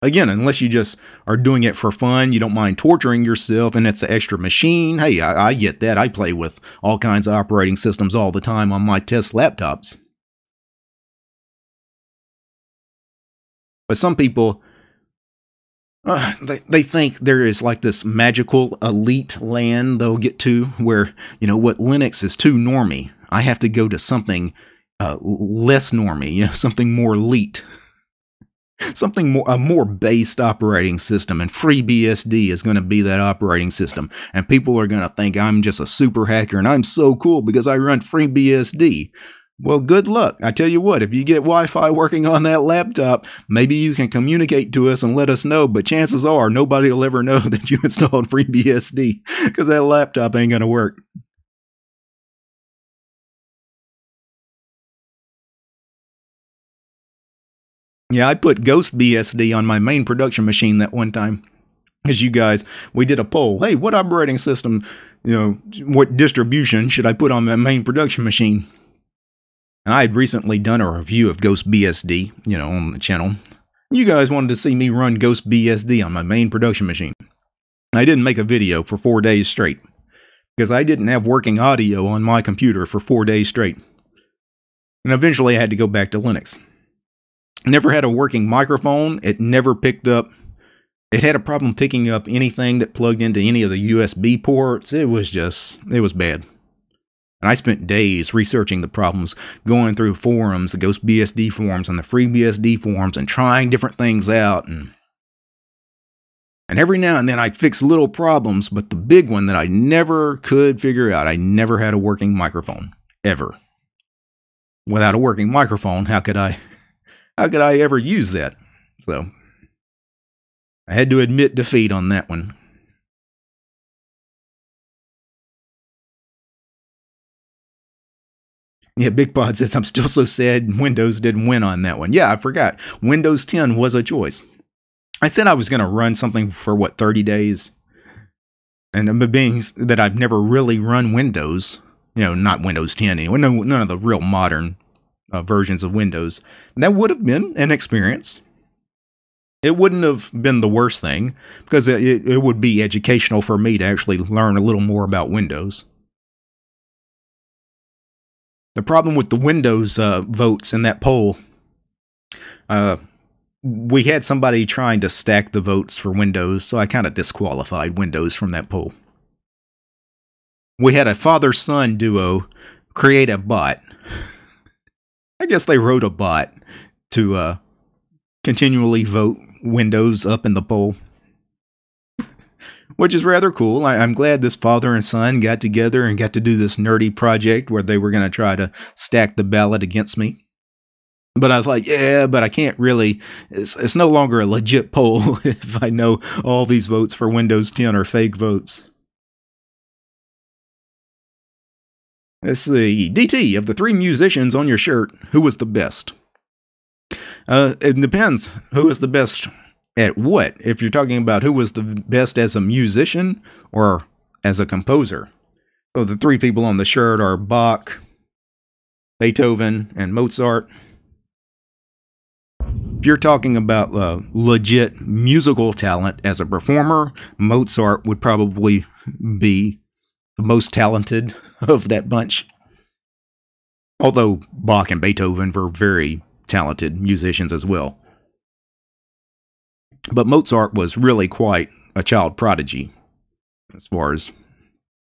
Again, unless you just are doing it for fun, you don't mind torturing yourself, and it's an extra machine. Hey, I, I get that. I play with all kinds of operating systems all the time on my test laptops. But some people uh, they, they think there is like this magical elite land they'll get to where, you know, what Linux is too normy. I have to go to something uh, less normy, you know, something more elite, something more a more based operating system. And FreeBSD is going to be that operating system, and people are going to think I'm just a super hacker and I'm so cool because I run FreeBSD. Well, good luck. I tell you what, if you get Wi Fi working on that laptop, maybe you can communicate to us and let us know, but chances are nobody will ever know that you installed FreeBSD because that laptop ain't going to work. Yeah, I put GhostBSD on my main production machine that one time. As you guys, we did a poll. Hey, what operating system, you know, what distribution should I put on my main production machine? And I had recently done a review of GhostBSD, you know, on the channel. You guys wanted to see me run GhostBSD on my main production machine. I didn't make a video for four days straight because I didn't have working audio on my computer for four days straight. And eventually I had to go back to Linux. Never had a working microphone. It never picked up. It had a problem picking up anything that plugged into any of the USB ports. It was just, it was bad. And I spent days researching the problems, going through forums, the GhostBSD forums and the FreeBSD forums, and trying different things out. And, and every now and then I'd fix little problems, but the big one that I never could figure out, I never had a working microphone. Ever. Without a working microphone, how could I how could I ever use that? So I had to admit defeat on that one. Yeah, Big Pod says, I'm still so sad Windows didn't win on that one. Yeah, I forgot. Windows 10 was a choice. I said I was going to run something for what, 30 days? And being that I've never really run Windows, you know, not Windows 10 anyway, no, none of the real modern uh, versions of Windows, that would have been an experience. It wouldn't have been the worst thing because it, it would be educational for me to actually learn a little more about Windows. The problem with the Windows uh, votes in that poll, uh, we had somebody trying to stack the votes for Windows, so I kind of disqualified Windows from that poll. We had a father son duo create a bot. I guess they wrote a bot to uh, continually vote Windows up in the poll which is rather cool. I, am glad this father and son got together and got to do this nerdy project where they were going to try to stack the ballot against me. But I was like, yeah, but I can't really. It's, it's no longer a legit poll if I know all these votes for Windows 10 are fake votes. Let's see. DT, of the three musicians on your shirt, who was the best? Uh, it depends. Who is the best at what? If you're talking about who was the best as a musician or as a composer. So the three people on the shirt are Bach, Beethoven, and Mozart. If you're talking about uh, legit musical talent as a performer, Mozart would probably be the most talented of that bunch. Although Bach and Beethoven were very talented musicians as well. But Mozart was really quite a child prodigy as far as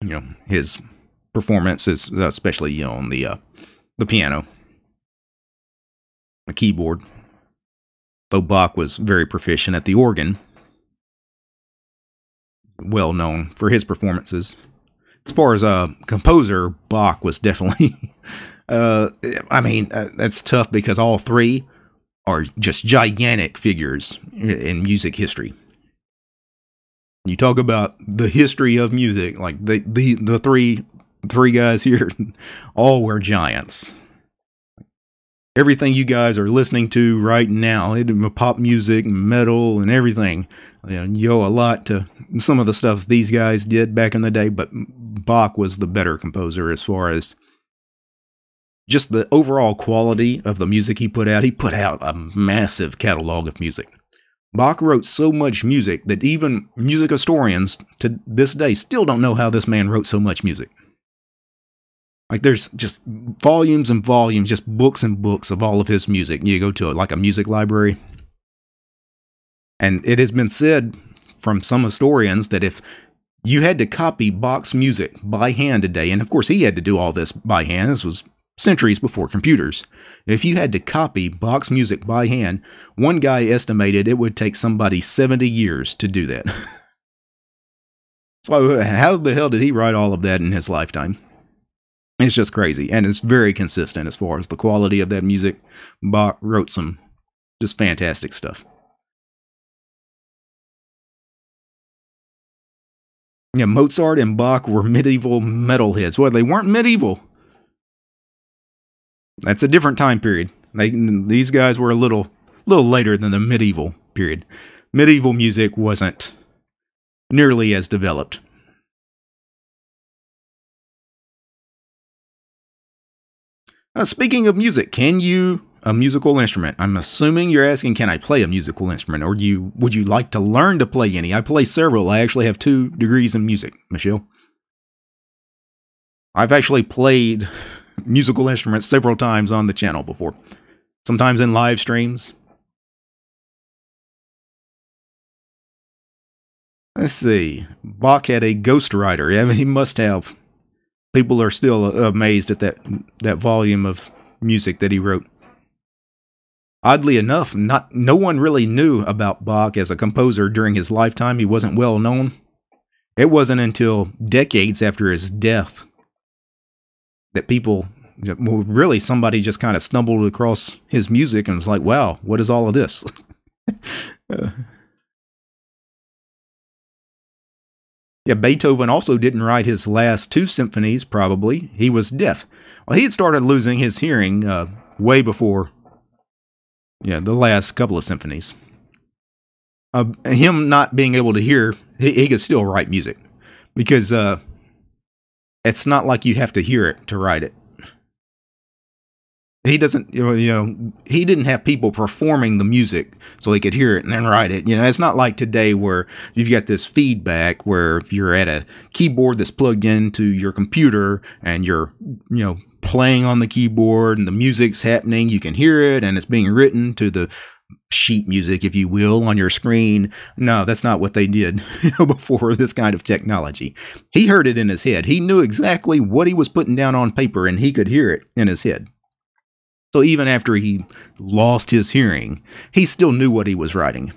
you know his performances, especially you know on the uh, the piano, the keyboard. Though Bach was very proficient at the organ, well known for his performances. As far as a composer, Bach was definitely. uh, I mean, uh, that's tough because all three are just gigantic figures in music history. You talk about the history of music, like the the, the three three guys here all were giants. Everything you guys are listening to right now, it, pop music, metal, and everything, you, know, you owe a lot to some of the stuff these guys did back in the day. But Bach was the better composer as far as just the overall quality of the music he put out, he put out a massive catalog of music. Bach wrote so much music that even music historians to this day still don't know how this man wrote so much music. Like there's just volumes and volumes, just books and books of all of his music. You go to a, like a music library, and it has been said from some historians that if you had to copy Bach's music by hand today, and of course he had to do all this by hand. This was centuries before computers. If you had to copy Bach's music by hand, one guy estimated it would take somebody 70 years to do that. so, how the hell did he write all of that in his lifetime? It's just crazy, and it's very consistent as far as the quality of that music. Bach wrote some just fantastic stuff. Yeah, Mozart and Bach were medieval metalheads. Well, they weren't medieval. That's a different time period. They, these guys were a little, little later than the medieval period. Medieval music wasn't nearly as developed. Uh, speaking of music, can you a musical instrument? I'm assuming you're asking, can I play a musical instrument, or do you would you like to learn to play any? I play several. I actually have two degrees in music, Michelle. I've actually played musical instruments several times on the channel before, sometimes in live streams. Let's see. Bach had a ghostwriter. I mean, he must have people are still uh, amazed at that that volume of music that he wrote. Oddly enough, not no one really knew about Bach as a composer during his lifetime. He wasn't well known. It wasn't until decades after his death that people well, really somebody just kind of stumbled across his music and was like, "Wow, what is all of this?" Yeah, Beethoven also didn't write his last two symphonies, probably. He was deaf. Well, he had started losing his hearing uh, way before yeah, the last couple of symphonies. Uh, him not being able to hear, he, he could still write music because uh, it's not like you have to hear it to write it. He doesn't you know he didn't have people performing the music so he could hear it and then write it. You know it's not like today where you've got this feedback where if you're at a keyboard that's plugged into your computer and you're you know playing on the keyboard and the music's happening you can hear it and it's being written to the sheet music if you will on your screen no that's not what they did before this kind of technology he heard it in his head he knew exactly what he was putting down on paper and he could hear it in his head so even after he lost his hearing, he still knew what he was writing.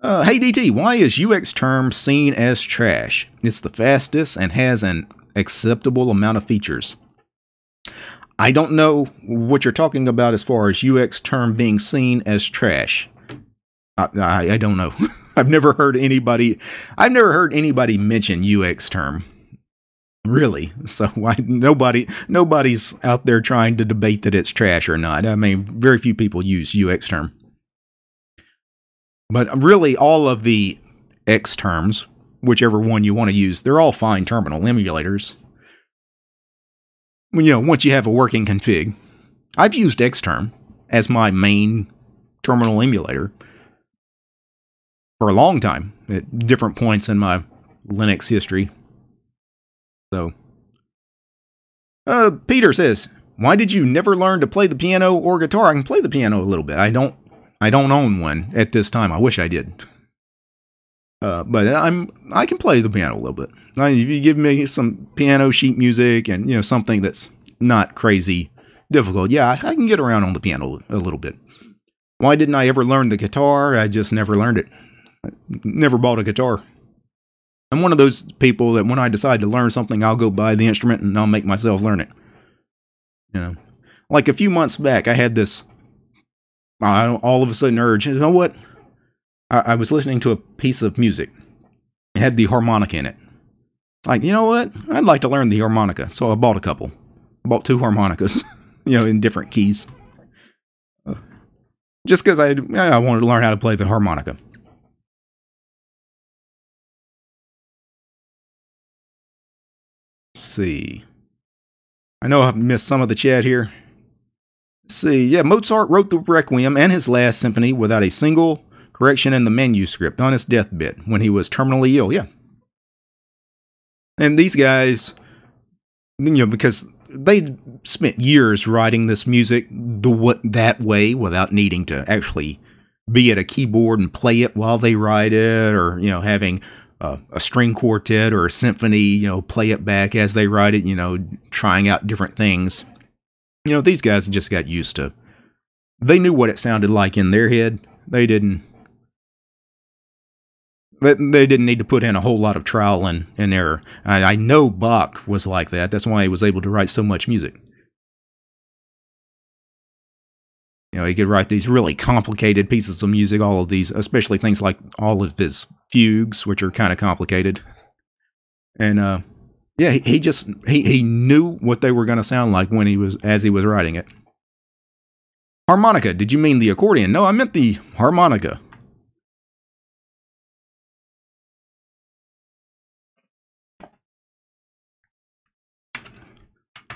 Uh, hey DT, why is UXTerm seen as trash? It's the fastest and has an acceptable amount of features. I don't know what you're talking about as far as UXTerm being seen as trash. I, I, I don't know. I've never heard anybody. I've never heard anybody mention UXTerm. Really? So why nobody nobody's out there trying to debate that it's trash or not. I mean, very few people use UXTerm. But really all of the X terms, whichever one you want to use, they're all fine terminal emulators. You know, once you have a working config. I've used Xterm as my main terminal emulator for a long time at different points in my Linux history. So, uh, Peter says, "Why did you never learn to play the piano or guitar? I can play the piano a little bit. I don't. I don't own one at this time. I wish I did. Uh, but I'm. I can play the piano a little bit. I, if you give me some piano sheet music and you know something that's not crazy difficult, yeah, I, I can get around on the piano a little bit. Why didn't I ever learn the guitar? I just never learned it never bought a guitar. I'm one of those people that when I decide to learn something, I'll go buy the instrument and I'll make myself learn it. You know, like a few months back, I had this I all of a sudden urge. You know what? I, I was listening to a piece of music. It had the harmonica in it. Like, you know what? I'd like to learn the harmonica. So I bought a couple. I bought two harmonicas, you know, in different keys. Uh, just because I, I wanted to learn how to play the harmonica. see. I know I've missed some of the chat here. Let's see. Yeah, Mozart wrote the Requiem and his last symphony without a single correction in the manuscript on his deathbed when he was terminally ill. Yeah. And these guys, you know, because they spent years writing this music the that way without needing to actually be at a keyboard and play it while they write it, or you know, having a string quartet or a symphony, you know, play it back as they write it, you know, trying out different things. You know, these guys just got used to. They knew what it sounded like in their head. They didn't. They didn't need to put in a whole lot of trial and, and error. I, I know Bach was like that. That's why he was able to write so much music. You know, he could write these really complicated pieces of music, all of these, especially things like all of his fugues, which are kind of complicated. And uh, yeah, he, he just he he knew what they were going to sound like when he was as he was writing it. Harmonica? Did you mean the accordion? No, I meant the harmonica.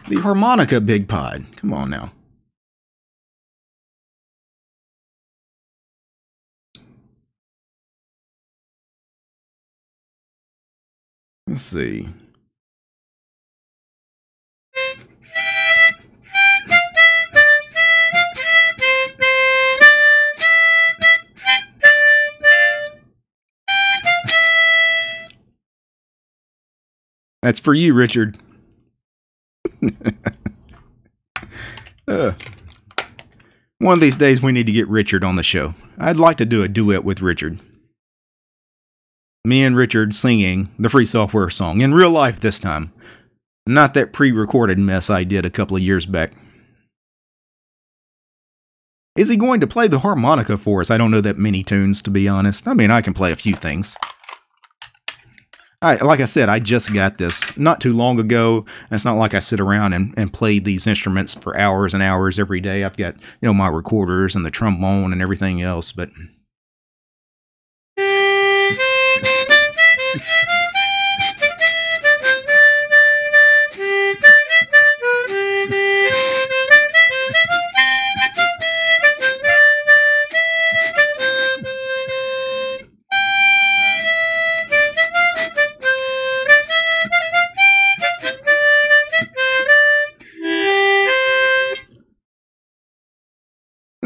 The harmonica, Big Pod. Come on now. Let's see. That's for you, Richard. uh, one of these days, we need to get Richard on the show. I'd like to do a duet with Richard me and Richard singing the free software song in real life this time. Not that pre recorded mess I did a couple of years back. Is he going to play the harmonica for us? I don't know that many tunes, to be honest. I mean, I can play a few things. I, like I said, I just got this not too long ago. It's not like I sit around and, and play these instruments for hours and hours every day. I've got, you know, my recorders and the trombone and everything else, but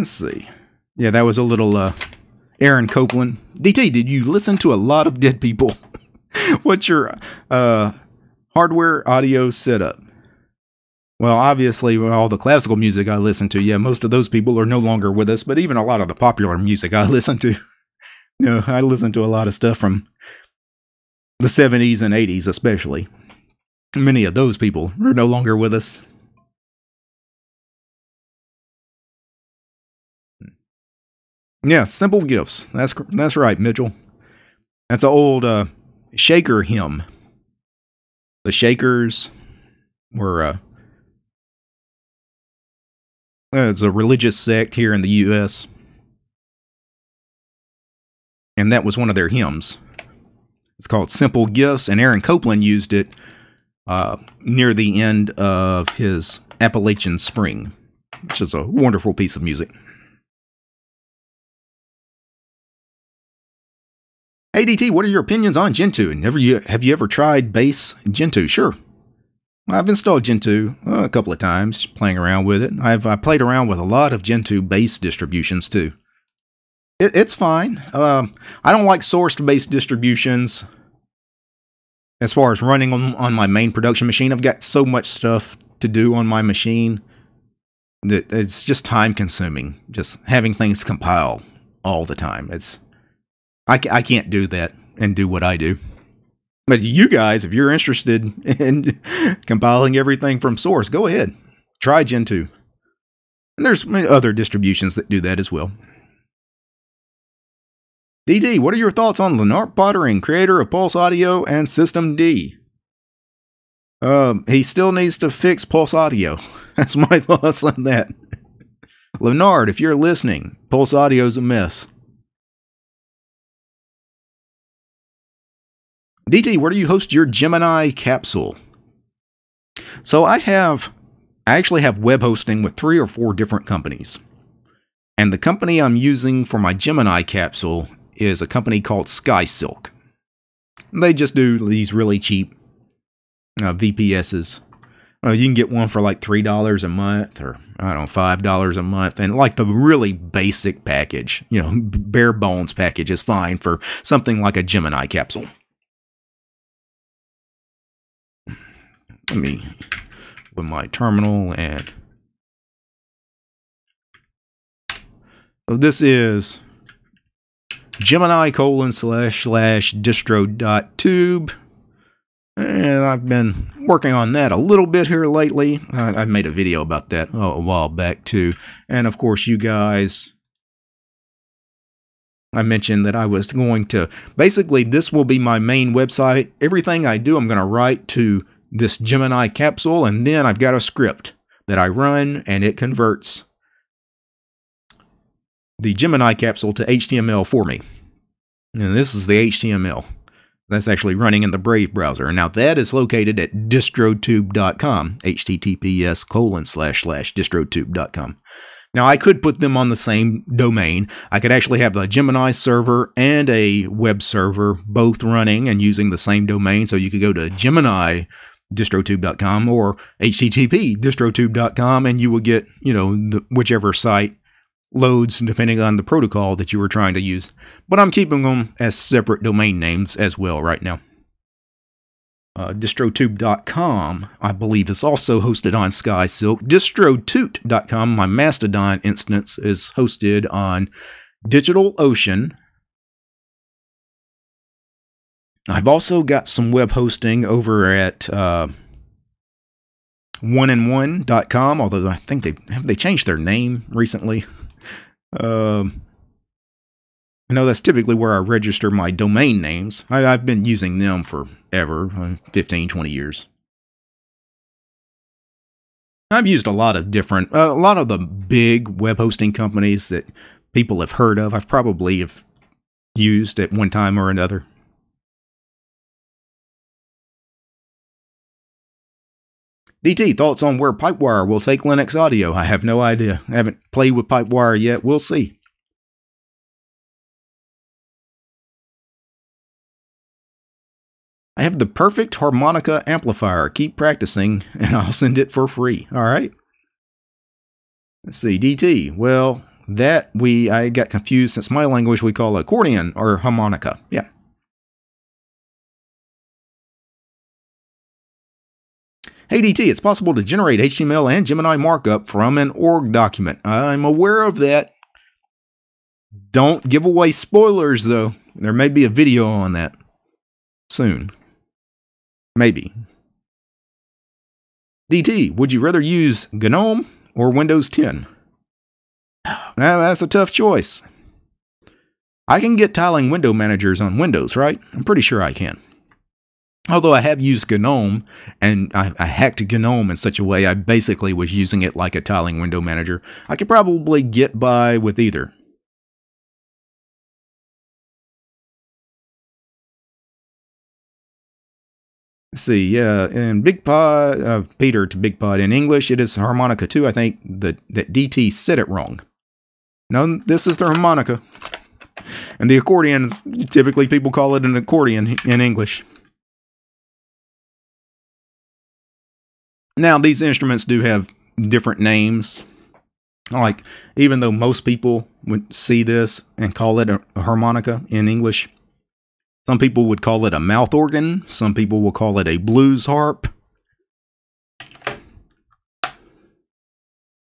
Let's see. Yeah, that was a little uh, Aaron Copland. DT, did you listen to a lot of dead people? What's your uh, hardware audio setup? Well, obviously, all the classical music I listen to, yeah, most of those people are no longer with us, but even a lot of the popular music I listen to, you know, I listen to a lot of stuff from the 70s and 80s, especially. Many of those people are no longer with us. Yeah, simple gifts. That's that's right, Mitchell. That's an old uh, Shaker hymn. The Shakers were uh, it's a religious sect here in the U.S. And that was one of their hymns. It's called Simple Gifts, and Aaron Copland used it uh, near the end of his Appalachian Spring, which is a wonderful piece of music. ADT, what are your opinions on Gentoo? Never you have you ever tried base Gentoo? Sure. I've installed Gentoo uh, a couple of times, playing around with it. I've I played around with a lot of Gentoo base distributions too. It, it's fine. Um, I don't like source based distributions. As far as running on, on my main production machine, I've got so much stuff to do on my machine that it's just time consuming. Just having things compile all the time. It's I, I can't do that and do what I do. But you guys, if you're interested in compiling everything from source, go ahead. Try Gentoo. And there's other distributions that do that as well. DD, what are your thoughts on Lennart Poettering, creator of PulseAudio and systemd? Um, he still needs to fix PulseAudio. That's my thoughts on that. Lennart, if you're listening, PulseAudio's a mess. DT, where do you host your Gemini capsule? So I have, I actually have web hosting with three or four different companies. And the company I'm using for my Gemini capsule is a company called SkySilk. They just do these really cheap uh, VPSs. uh, you can get one for like three dollars a month, or I don't know, five dollars a month, and like the really basic package, you know, bare bones package is fine for something like a Gemini capsule. Let me with my terminal and so this is Gemini colon slash slash distro dot tube and I've been working on that a little bit here lately. I, I made a video about that oh, a while back too. And of course, you guys, I mentioned that I was going to basically, this will be my main website. Everything I do, I'm going to write to this Gemini capsule, and then I've got a script that I run and it converts the Gemini capsule to HTML for me. And this is the HTML. That's actually running in the Brave browser. Now that is located at distrotube.com, https colon slash slash distrotube.com. Now I could put them on the same domain. I could actually have a Gemini server and a web server both running and using the same domain. So you could go to Gemini distrotube.com or http distrotube.com and you will get, you know, the, whichever site loads depending on the protocol that you were trying to use. But I'm keeping them as separate domain names as well right now. Uh, distrotube.com, I believe, is also hosted on SkySilk. Distrotoot.com, my Mastodon instance, is hosted on DigitalOcean. I've also got some web hosting over at uh, oneandone.com, although I think they have they changed their name recently. Um, I know that's typically where I register my domain names. I, have been using them forever, uh, 15, 20 years. I've used a lot of different, uh, a lot of the big web hosting companies that people have heard of. I've probably have used at one time or another. DT, thoughts on where Pipewire will take Linux audio? I have no idea. I haven't played with Pipewire yet. We'll see. I have the perfect harmonica amplifier. Keep practicing, and I'll send it for free. All right. Let's see, DT. Well, that we I got confused since my language we call accordion or harmonica. Yeah. Hey DT, it's possible to generate HTML and Gemini markup from an org document. I'm aware of that. Don't give away spoilers though. There may be a video on that soon. Maybe. DT, would you rather use GNOME or Windows 10? That's a tough choice. I can get tiling window managers on Windows, right? I'm pretty sure I can. Although I have used GNOME and I, I, hacked GNOME in such a way I basically was using it like a tiling window manager, I could probably get by with either. Let's see, yeah, in Big Pod, uh, Peter to Big Pod in English, it is harmonica too. I think that, that DT said it wrong. No, this is the harmonica. And the accordion, typically people call it an accordion in English. Now, these instruments do have different names. Like, even though most people would see this and call it a, harmonica in English, some people would call it a mouth organ. Some people will call it a blues harp.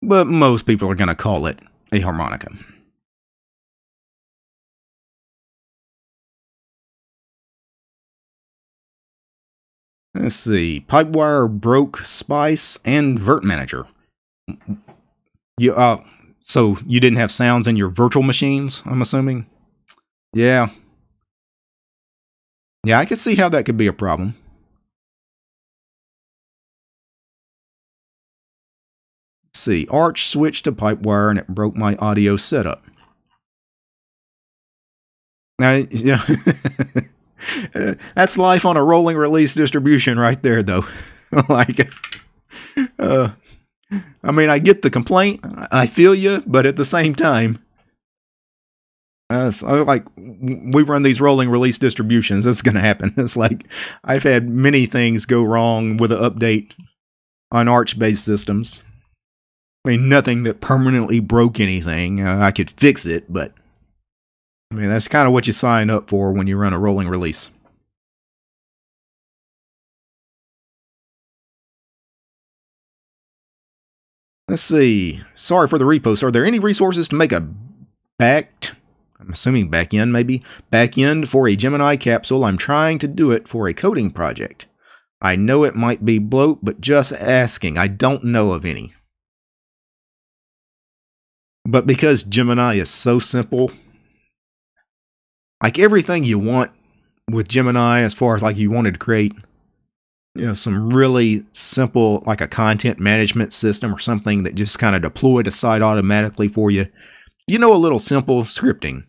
But most people are going to call it a harmonica. Let's see. Pipewire broke Spice and Virt Manager. You uh so you didn't have sounds in your virtual machines, I'm assuming? Yeah. Yeah, I can see how that could be a problem. Let's see. Arch switched to Pipewire and it broke my audio setup. Now, yeah. That's life on a rolling release distribution right there, though. like, uh, I mean, I get the complaint. I feel you, but at the same time, uh, so like we run these rolling release distributions. That's going to happen. It's like I've had many things go wrong with an update on Arch based systems. I mean, nothing that permanently broke anything. Uh, I could fix it, but I mean, that's kind of what you sign up for when you run a rolling release. Let's see. Sorry for the repost. Are there any resources to make a backed, I'm assuming back end maybe, back end for a Gemini capsule? I'm trying to do it for a coding project. I know it might be bloat, but just asking. I don't know of any. But because Gemini is so simple, like everything you want with Gemini, as far as like you wanted to create you know some really simple like a content management system or something that just kind of deployed to site automatically for you you know a little simple scripting.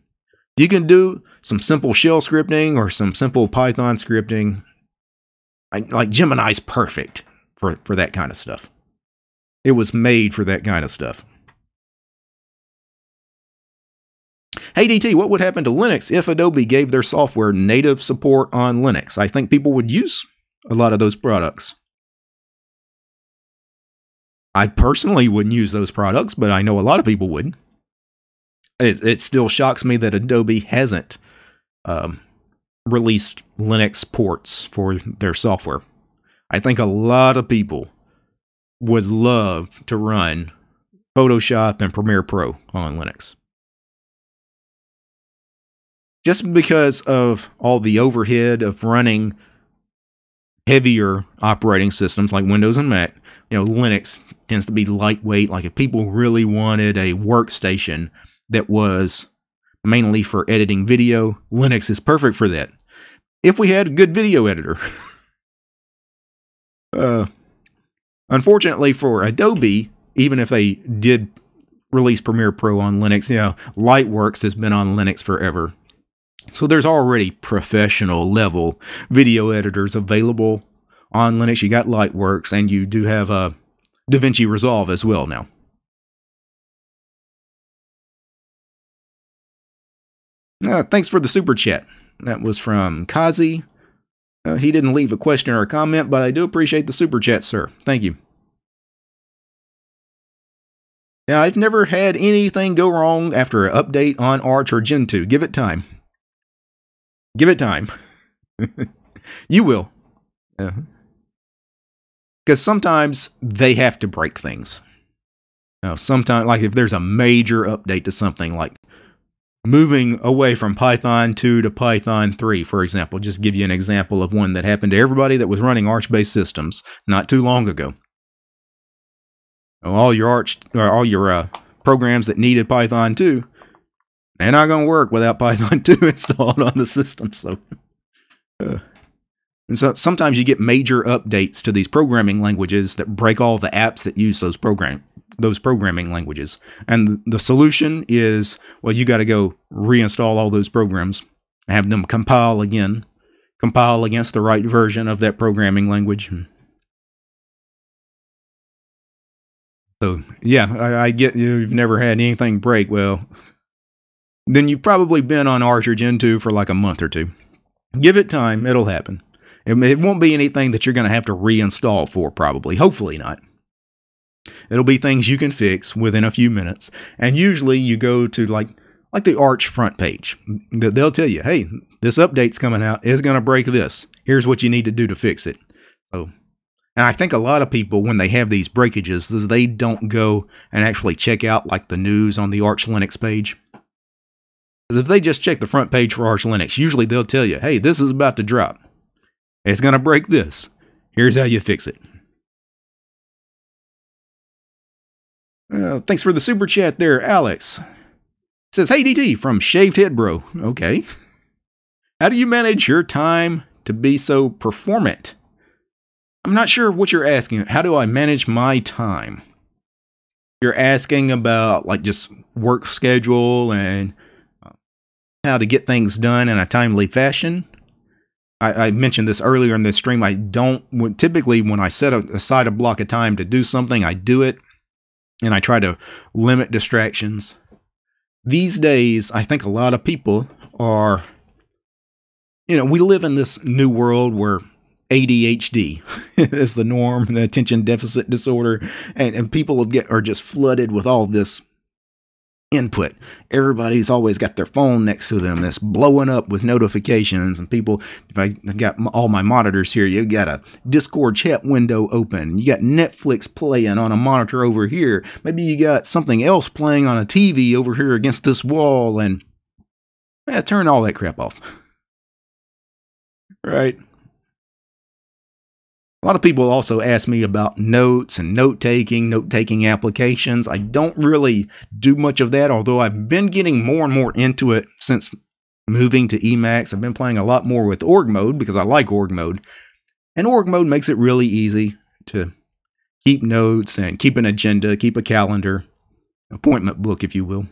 You can do some simple shell scripting or some simple python scripting. Like, like gemini's perfect for for that kind of stuff. It was made for that kind of stuff Hey DT, what would happen to Linux if Adobe gave their software native support on Linux? I think people would use a lot of those products. I personally wouldn't use those products, but I know a lot of people would. It, it still shocks me that Adobe hasn't um, released Linux ports for their software. I think a lot of people would love to run Photoshop and Premiere Pro on Linux. Just because of all the overhead of running heavier operating systems like Windows and Mac, you know, Linux tends to be lightweight. Like if people really wanted a workstation that was mainly for editing video, Linux is perfect for that. If we had a good video editor. uh, unfortunately for Adobe, even if they did release Premiere Pro on Linux, you know, Lightworks has been on Linux forever. So there's already professional level video editors available on Linux. You got Lightworks and you do have a uh, DaVinci Resolve as well now. Uh, thanks for the super chat. That was from Kazi. Uh, he didn't leave a question or a comment, but I do appreciate the super chat, sir. Thank you. Now, I've never had anything go wrong after an update on Arch or Gentoo. Give it time. Give it time. you will. Because uh-huh. sometimes they have to break things. Now, sometimes, like if there's a major update to something, like moving away from Python 2 to Python 3, for example, just give you an example of one that happened to everybody that was running Arch based systems not too long ago. All your Arch, all your uh, programs that needed Python 2 they're not going to work without Python 2 installed on the system. So, uh, and so sometimes you get major updates to these programming languages that break all the apps that use those program those programming languages. And the solution is well, you got to go reinstall all those programs, have them compile again, compile against the right version of that programming language. So yeah, I, I get you've never had anything break. Well, then you've probably been on Arch or Gentoo for like a month or two. Give it time, it'll happen. It, it won't be anything that you're going to have to reinstall for, probably. Hopefully not. It'll be things you can fix within a few minutes. And usually you go to like like the Arch front page. They'll tell you, hey, this update's coming out. It's going to break this. Here's what you need to do to fix it. So, and I think a lot of people, when they have these breakages, they don't go and actually check out like the news on the Arch Linux page. Because if they just check the front page for Arch Linux, usually they'll tell you, hey, this is about to drop. It's going to break this. Here's how you fix it. Uh, thanks for the super chat there, Alex. says, hey, DT from Shaved Head Bro. Okay. How do you manage your time to be so performant? I'm not sure what you're asking. How do I manage my time? You're asking about like just work schedule and how to get things done in a timely fashion. I, I mentioned this earlier in this stream. I don't typically when I set aside a block of time to do something, I do it, and I try to limit distractions. These days, I think a lot of people are, you know, we live in this new world where ADHD is the norm, the attention deficit disorder, and, and people get are just flooded with all this input. Everybody's always got their phone next to them that's blowing up with notifications. And people, if I have got all my monitors here, you got a Discord chat window open. You got Netflix playing on a monitor over here. Maybe you got something else playing on a TV over here against this wall. And yeah, turn all that crap off. right. A lot of people also ask me about notes and note taking, note taking applications. I don't really do much of that, although I've been getting more and more into it since moving to Emacs. I've been playing a lot more with org mode because I like org mode. And org mode makes it really easy to keep notes and keep an agenda, keep a calendar, appointment book, if you will.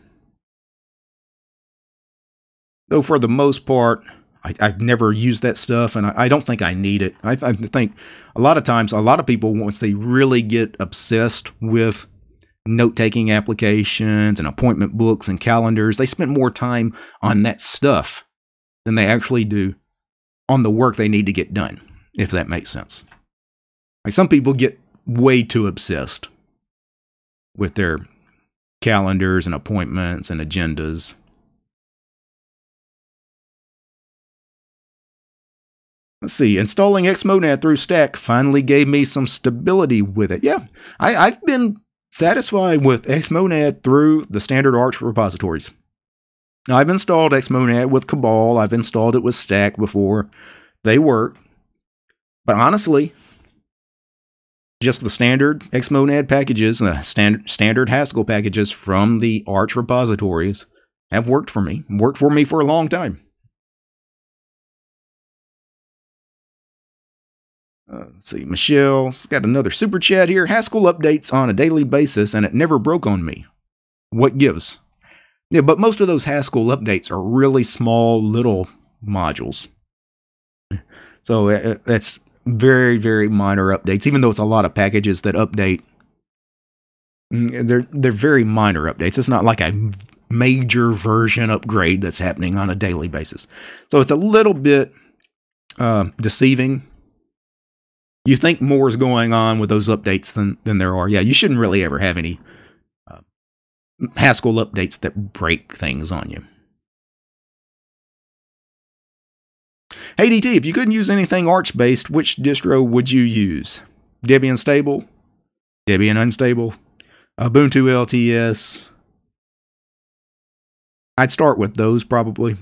Though for the most part, I, have never used that stuff, and I, I, don't think I need it. I, I, think a lot of times, a lot of people, once they really get obsessed with note taking applications and appointment books and calendars, they spend more time on that stuff than they actually do on the work they need to get done, if that makes sense. Like some people get way too obsessed with their calendars and appointments and agendas Let's see, installing Xmonad through Stack finally gave me some stability with it. Yeah, I, I've been satisfied with Xmonad through the standard Arch repositories. I've installed Xmonad with Cabal, I've installed it with Stack before. They work. But honestly, just the standard Xmonad packages, the standard, standard Haskell packages from the Arch repositories have worked for me, worked for me for a long time. Uh, let's see, Michelle's got another super chat here. Haskell updates on a daily basis, and it never broke on me. What gives? Yeah, but most of those Haskell updates are really small little modules. So uh, uh, that's very, very minor updates, even though it's a lot of packages that update. Mm, they're they're very minor updates. It's not like a major version upgrade that's happening on a daily basis. So it's a little bit uh, deceiving you think more is going on with those updates than, than there are. Yeah, you shouldn't really ever have any uh, Haskell updates that break things on you. Hey DT, if you couldn't use anything Arch based, which distro would you use? Debian Stable, Debian Unstable, Ubuntu LTS. I'd start with those probably.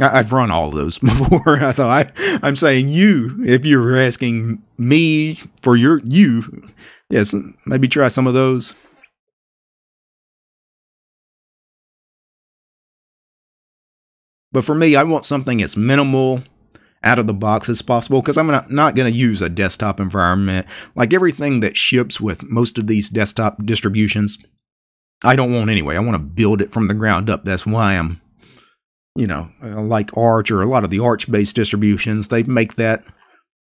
I've run all those before, so I I'm saying you. If you're asking me for your you, yes, maybe try some of those. But for me, I want something as minimal out of the box as possible because I'm not, not going to use a desktop environment. Like everything that ships with most of these desktop distributions, I don't want anyway. I want to build it from the ground up. That's why I'm you know, uh, like Arch or a lot of the Arch based distributions, they make that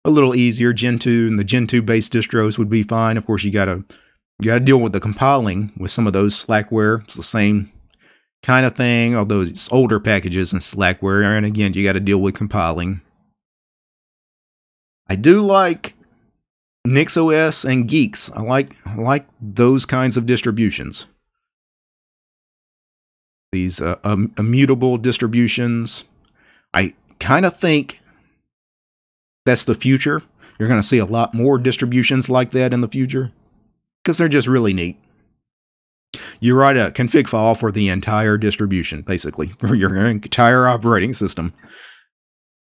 a little easier. Gentoo and the Gentoo based distros would be fine. Of course, you gotta you gotta deal with the compiling with some of those Slackware. It's the same kind of thing, although it's older packages and Slackware, and again, you got to deal with compiling. I do like NixOS and Guix. I like I like those kinds of distributions these uh, um, immutable distributions. I kind of think that's the future. You're going to see a lot more distributions like that in the future because they're just really neat. You write a config file for the entire distribution, basically, for your entire operating system.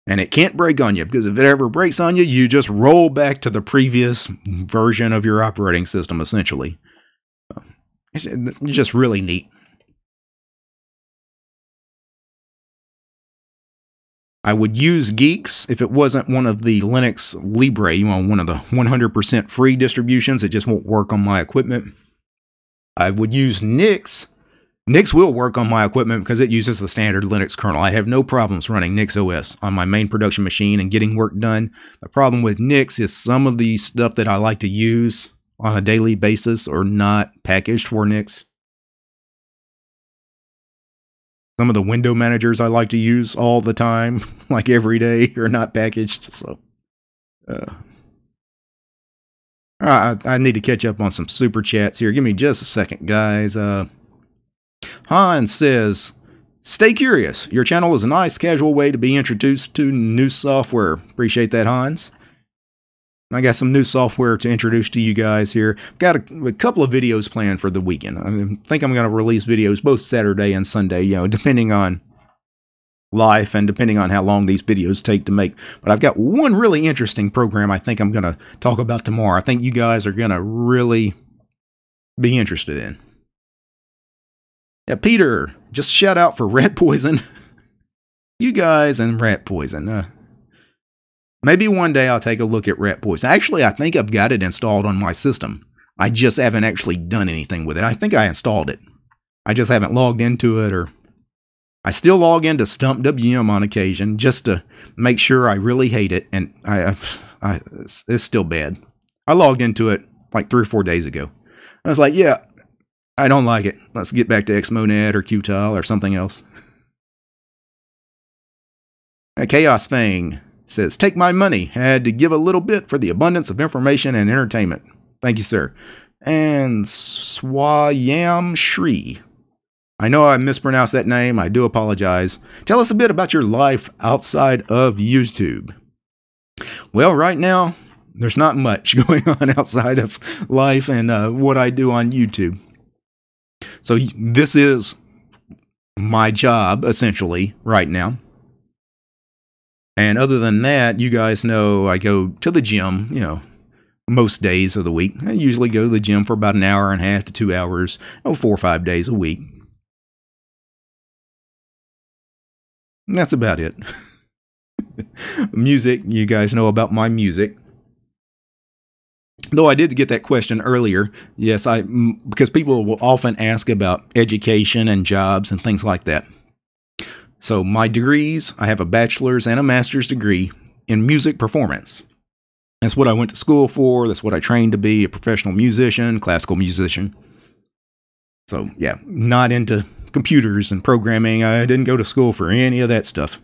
And it can't break on you because if it ever breaks on you, you just roll back to the previous version of your operating system, essentially. It's just really neat. I would use Guix if it wasn't one of the Linux Libre, you know, one of the 100% free distributions. It just won't work on my equipment. I would use Nix. Nix will work on my equipment because it uses the standard Linux kernel. I have no problems running NixOS on my main production machine and getting work done. The problem with Nix is some of the stuff that I like to use on a daily basis are not packaged for Nix. Some of the window managers I like to use all the time, like every day, are not packaged. So, uh, I, I need to catch up on some super chats here. Give me just a second, guys. Uh, Hans says, Stay curious. Your channel is a nice casual way to be introduced to new software. Appreciate that, Hans. I got some new software to introduce to you guys here. Got a, a couple of videos planned for the weekend. I think I'm going to release videos both Saturday and Sunday, you know, depending on life and depending on how long these videos take to make. But I've got one really interesting program I think I'm going to talk about tomorrow. I think you guys are going to really be interested in. Yeah, Peter, just shout out for Ratpoison. you guys and Ratpoison. Uh, maybe one day I'll take a look at Ratpoison. Actually, I think I've got it installed on my system. I just haven't actually done anything with it. I think I installed it. I just haven't logged into it or I still log into StumpWM on occasion just to make sure I really hate it and I, I, I it's still bad. I logged into it like 3 or 4 days ago. I was like, yeah, I don't like it. Let's get back to Xmonad or Qtile or something else. A Chaos Fang says, Take my money. Had to give a little bit for the abundance of information and entertainment. Thank you, sir. And Swayam Shri. I know I mispronounced that name. I do apologize. Tell us a bit about your life outside of YouTube. Well, right now, there's not much going on outside of life and uh, what I do on YouTube. So this is my job essentially right now. And other than that, you guys know I go to the gym, you know, most days of the week. I usually go to the gym for about an hour and a half to two hours, oh, four or five days a week. that's about it. music, you guys know about my music. Though I did get that question earlier, yes, I because people will often ask about education and jobs and things like that. So my degrees, I have a bachelor's and a master's degree in music performance. That's what I went to school for. That's what I trained to be a professional musician, classical musician. So, yeah, not into computers and programming. I didn't go to school for any of that stuff.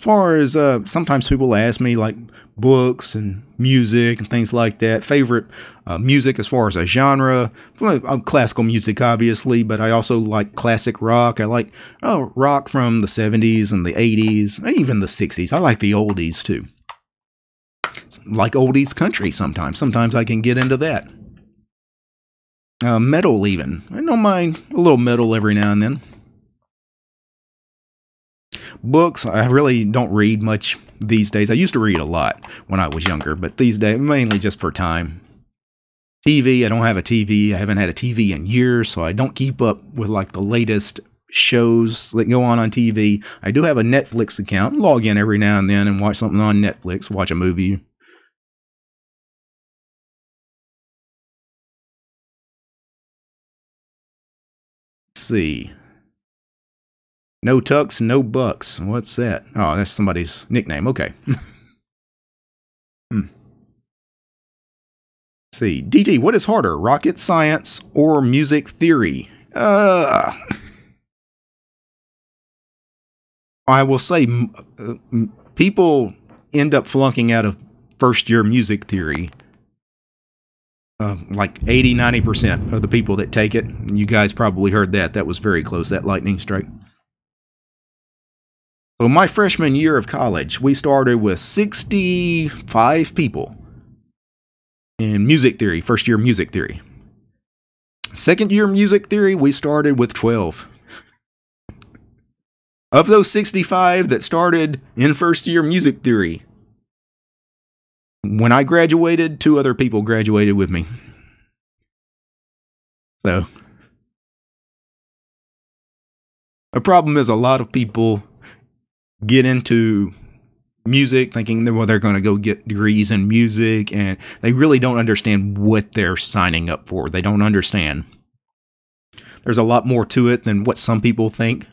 Far as uh, sometimes people ask me like books and music and things like that, favorite uh, music as far as a genre, uh, classical music obviously, but I also like classic rock. I like oh, rock from the 70s and the 80s, even the 60s. I like the oldies too. Like oldies country sometimes. Sometimes I can get into that. Uh, metal even. I don't mind a little metal every now and then. Books, I really don't read much these days. I used to read a lot when I was younger, but these days, mainly just for time. TV, I don't have a TV. I haven't had a TV in years, so I don't keep up with like the latest shows that go on on TV. I do have a Netflix account. Log in every now and then and watch something on Netflix, watch a movie. See. No tucks, no bucks. What's that? Oh, that's somebody's nickname. Okay. hmm. Let's see. DT, what is harder, rocket science or music theory? Uh, I will say uh, people end up flunking out of first year music theory. Uh, like 80, 90% of the people that take it. You guys probably heard that. That was very close, that lightning strike. So my freshman year of college, we started with 65 people in music theory, first year music theory. Second year music theory, we started with 12. Of those 65 that started in first year music theory, when I graduated, two other people graduated with me. So, the problem is a lot of people get into music thinking that well they're going to go get degrees in music and they really don't understand what they're signing up for. They don't understand. There's a lot more to it than what some people think.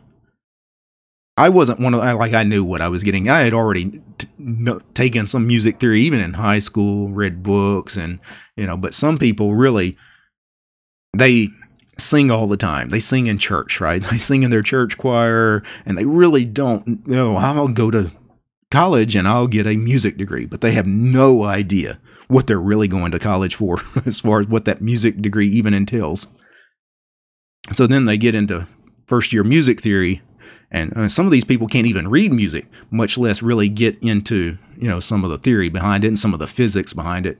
I wasn't one of like i knew what i was getting. I had already t- no, taken some music theory even in high school read books and you know but some people really they sing all the time. They sing in church, right? They sing in their church choir, and they really don't. Know, I'll go to college and I'll get a music degree, but they have no idea what they're really going to college for, as far as what that music degree even entails. So then they get into first year music theory, and uh, some of these people can't even read music, much less really get into you know some of the theory behind it and some of the physics behind it.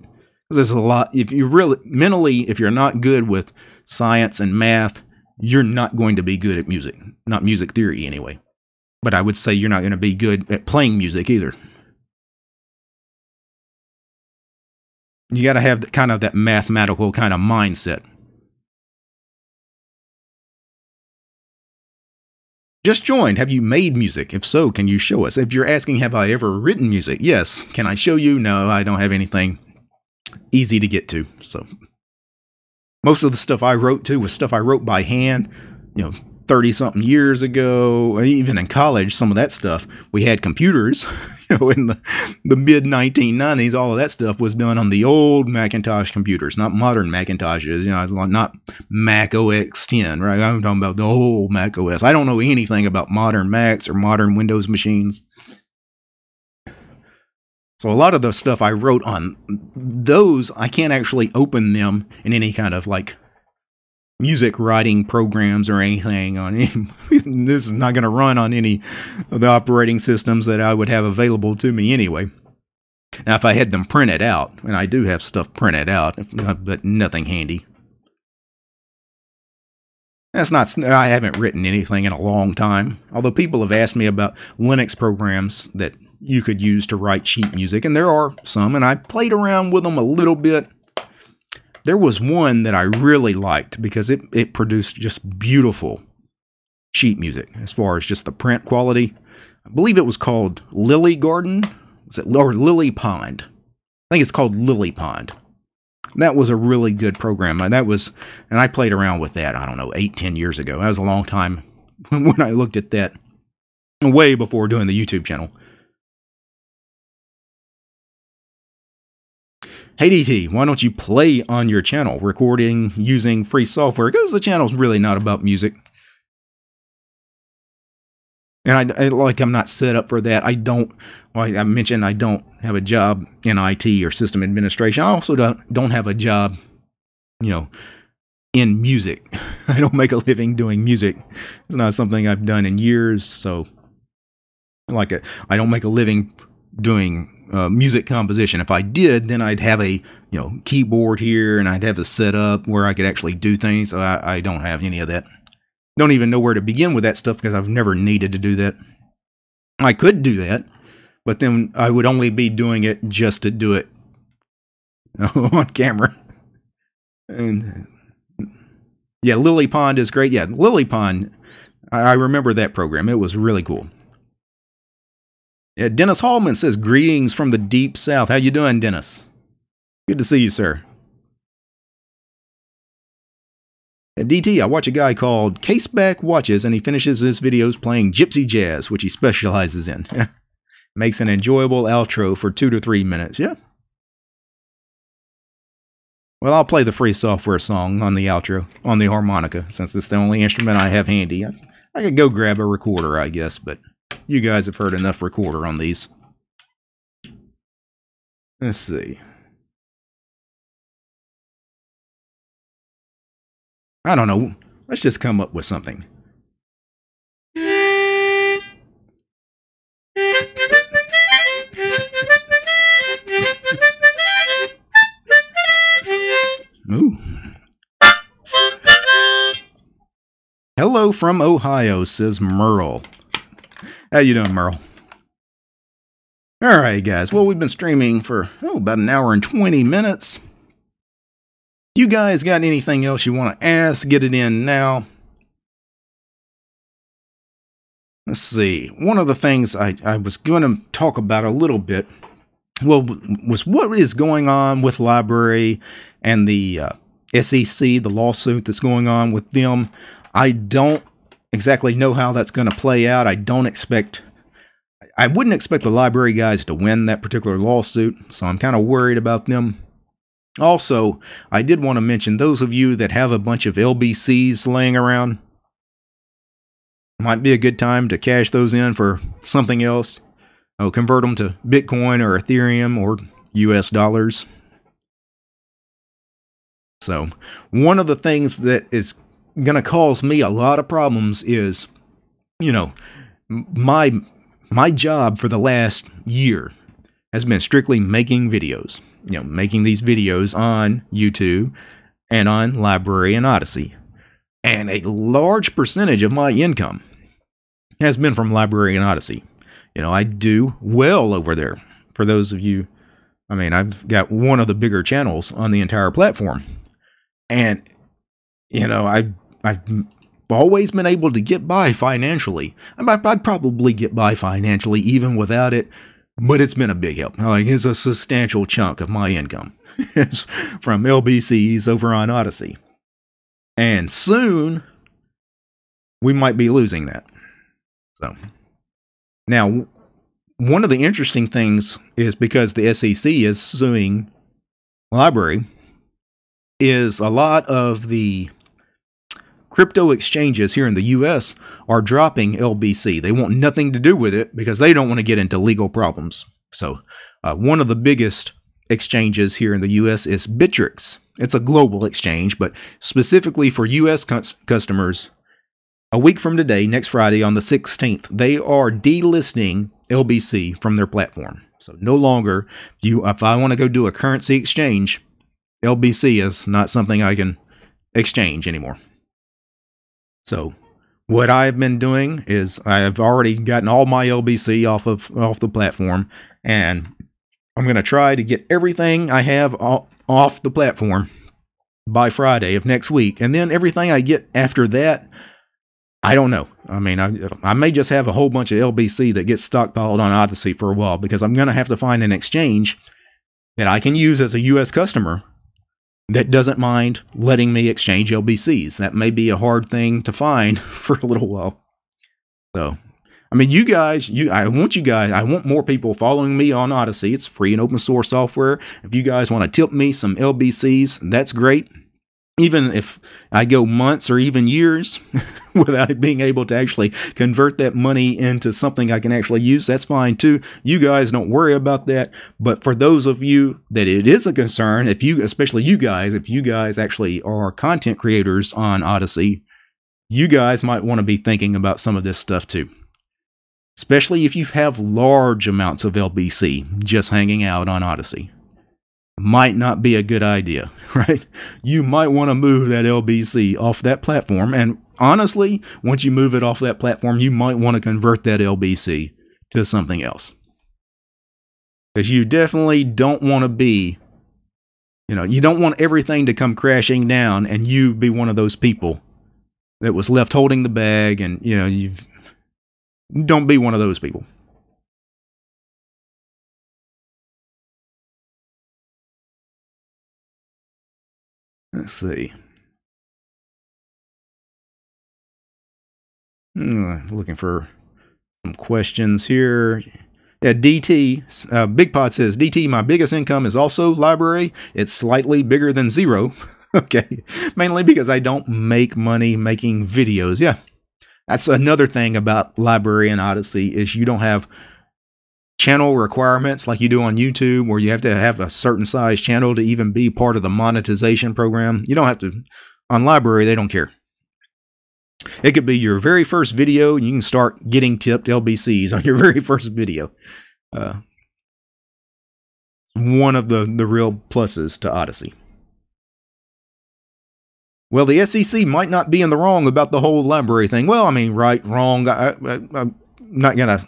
There's a lot. If you really mentally, if you're not good with science and math, you're not going to be good at music, not music theory anyway. But I would say you're not going to be good at playing music either. You got to have kind of that mathematical kind of mindset. Just joined. Have you made music? If so, can you show us? If you're asking, have I ever written music? Yes. Can I show you? No, I don't have anything easy to get to. So most of the stuff I wrote to was stuff I wrote by hand, you know, 30 something years ago, even in college, some of that stuff, we had computers, you know, in the, the mid 1990s, all of that stuff was done on the old Macintosh computers, not modern Macintoshes, you know, not Mac OS 10, right? I'm talking about the old Mac OS. I don't know anything about modern Macs or modern Windows machines. So a lot of the stuff I wrote on those, I can't actually open them in any kind of like music writing programs or anything on any, this is not going to run on any of the operating systems that I would have available to me anyway. Now, if I had them printed out, and I do have stuff printed out, mm-hmm. but nothing handy. That's not, I haven't written anything in a long time. Although people have asked me about Linux programs that you could use to write sheet music, and there are some, and I played around with them a little bit there was one that I really liked because it, it produced just beautiful sheet music as far as just the print quality. I believe it was called Lily Garden. Was it or LilyPond? I think it's called LilyPond. That was a really good program. That was, and I played around with that. I don't know, eight, ten years ago. That was a long time when I looked at that, way before doing the YouTube channel. Hey DT, why don't you play on your channel, recording using free software? Because the channel's really not about music. And I, I, like I'm not set up for that. I don't. Well, I mentioned I don't have a job in IT or system administration. I also don't don't have a job, you know, in music. I don't make a living doing music. It's not something I've done in years. So, like, I don't make a living doing uh, music composition. If I did, then I'd have a you know keyboard here and I'd have a setup where I could actually do things. I, I don't have any of that. Don't even know where to begin with that stuff because I've never needed to do that. I could do that, but then I would only be doing it just to do it on camera. And yeah, LilyPond is great. Yeah, LilyPond. I remember that program. It was really cool. Yeah, Dennis Hallman says greetings from the deep south. How you doing, Dennis? Good to see you, sir. At DT, I watch a guy called Caseback Watches, and he finishes his videos playing gypsy jazz, which he specializes in. Makes an enjoyable outro for two to three minutes. Yeah. Well, I'll play the free software song on the outro, on the harmonica, since it's the only instrument I have handy. I, I could go grab a recorder, I guess, but you guys have heard enough recorder on these. Let's see. I don't know. Let's just come up with something. Ooh. Hello from Ohio, says Merle. How you doing, Merle? All right, guys. Well, we've been streaming for oh, about an hour and 20 minutes. You guys got anything else you want to ask? Get it in now. Let's see. One of the things I, I was going to talk about a little bit well was what is going on with LBRY and the uh, SEC, the lawsuit that's going on with them. I don't exactly know how that's going to play out. I don't expect, I wouldn't expect the LBRY guys to win that particular lawsuit, so I'm kind of worried about them. Also, I did want to mention those of you that have a bunch of LBCs laying around, might be a good time to cash those in for something else. Oh, convert them to Bitcoin or Ethereum or US dollars. So, one of the things that is going to cause me a lot of problems is, you know, my my job for the last year has been strictly making videos. You know, making these videos on YouTube and on LBRY and Odysee. And a large percentage of my income has been from LBRY and Odysee. You know, I do well over there. For those of you, I mean, I've got one of the bigger channels on the entire platform. And, you know, I, I've always been able to get by financially. I'd probably get by financially even without it, but it's been a big help. Like it's a substantial chunk of my income from LBCs over on Odysee. And soon we might be losing that. So now one of the interesting things is because the SEC is suing LBRY is a lot of the crypto exchanges here in the US are dropping LBC. They want nothing to do with it because they don't want to get into legal problems. So, uh, one of the biggest exchanges here in the US is Bittrex. It's a global exchange, but specifically for US customers, a week from today, next Friday on the 16th, they are delisting LBC from their platform. So no longer you if I want to go do a currency exchange, LBC is not something I can exchange anymore. So what I've been doing is I've already gotten all my LBC off of off the platform and I'm going to try to get everything I have off the platform by Friday of next week. And then everything I get after that, I don't know. I mean, I, I may just have a whole bunch of LBC that gets stockpiled on Odysee for a while because I'm going to have to find an exchange that I can use as a US customer that doesn't mind letting me exchange LBCs. That may be a hard thing to find for a little while. So, I mean, you guys, you, I want you guys, I want more people following me on Odysee. It's free and open source software. If you guys want to tip me some LBCs, that's great even if I go months or even years without being able to actually convert that money into something I can actually use, that's fine too. You guys don't worry about that. But for those of you that it is a concern, if you, especially you guys, if you guys actually are content creators on Odysee, you guys might want to be thinking about some of this stuff too. Especially if you have large amounts of LBC just hanging out on Odysee might not be a good idea, right? You might want to move that LBC off that platform. And honestly, once you move it off that platform, you might want to convert that LBC to something else. Because you definitely don't want to be, you know, you don't want everything to come crashing down and you be one of those people that was left holding the bag and, you know, you don't be one of those people. Let's see. Hmm, looking for some questions here. Yeah, DT, uh, Big Pot says, DT, my biggest income is also LBRY. It's slightly bigger than zero. okay, mainly because I don't make money making videos. Yeah, that's another thing about LBRY and Odysee is you don't have channel requirements like you do on YouTube, where you have to have a certain size channel to even be part of the monetization program. You don't have to, on LBRY, they don't care. It could be your very first video, and you can start getting tipped LBCs on your very first video. Uh, one of the, the real pluses to Odysee. Well, the SEC might not be in the wrong about the whole LBRY thing. Well, I mean, right, wrong. I, I, I'm not going to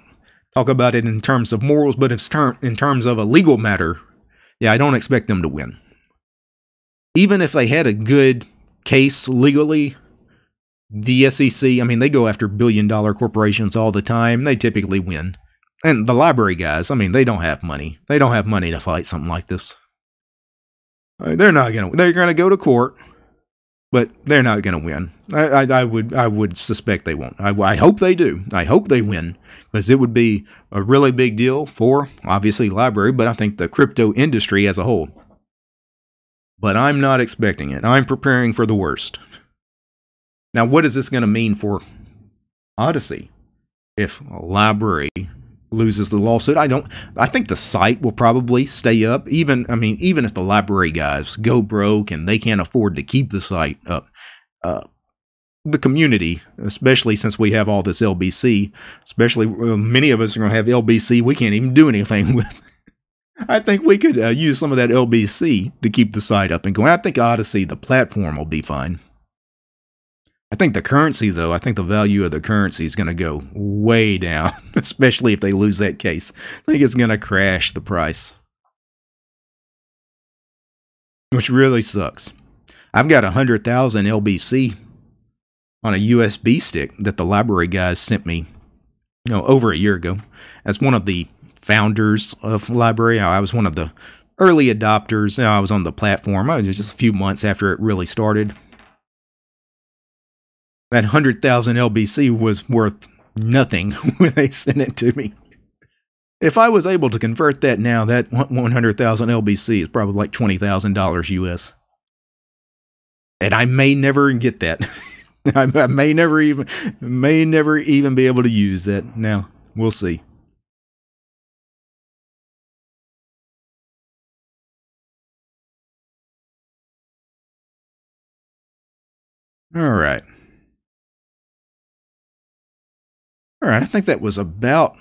talk about it in terms of morals, but in terms of a legal matter, yeah, I don't expect them to win. Even if they had a good case legally, the SEC, I mean, they go after billion dollar corporations all the time. They typically win. And the LBRY guys, I mean, they don't have money. They don't have money to fight something like this. They're not going to, they're going to go to court but they're not going to win. I, I, I, would I would suspect they won't. I, I hope they do. I hope they win because it would be a really big deal for obviously LBRY, but I think the crypto industry as a whole. but I'm not expecting it. I'm preparing for the worst. Now, what is this going to mean for Odysee If LBRY loses the lawsuit, I don't. I think the site will probably stay up. Even I mean, even if the LBRY guys go broke and they can't afford to keep the site up, uh, the community, especially since we have all this LBC, especially many of us are going to have LBC we can't even do anything with. I think we could uh, use some of that LBC to keep the site up and going. I think Odysee, the platform, will be fine. I think the currency, though, I think the value of the currency is going to go way down, especially if they lose that case. I think it's going to crash the price, which really sucks. I've got 100,000 LBC on a USB stick that the LBRY guys sent me, you know, over a year ago. As one of the founders of LBRY, I was one of the early adopters. You know, I was on the platform uh, just a few months after it really started. That 100,000 LBC was worth nothing when they sent it to me. If I was able to convert that now, that 100,000 LBC is probably like $20,000 US. And I may never get that. I, may never even may never even be able to use that. Now we'll see. All right. All right, I think that was about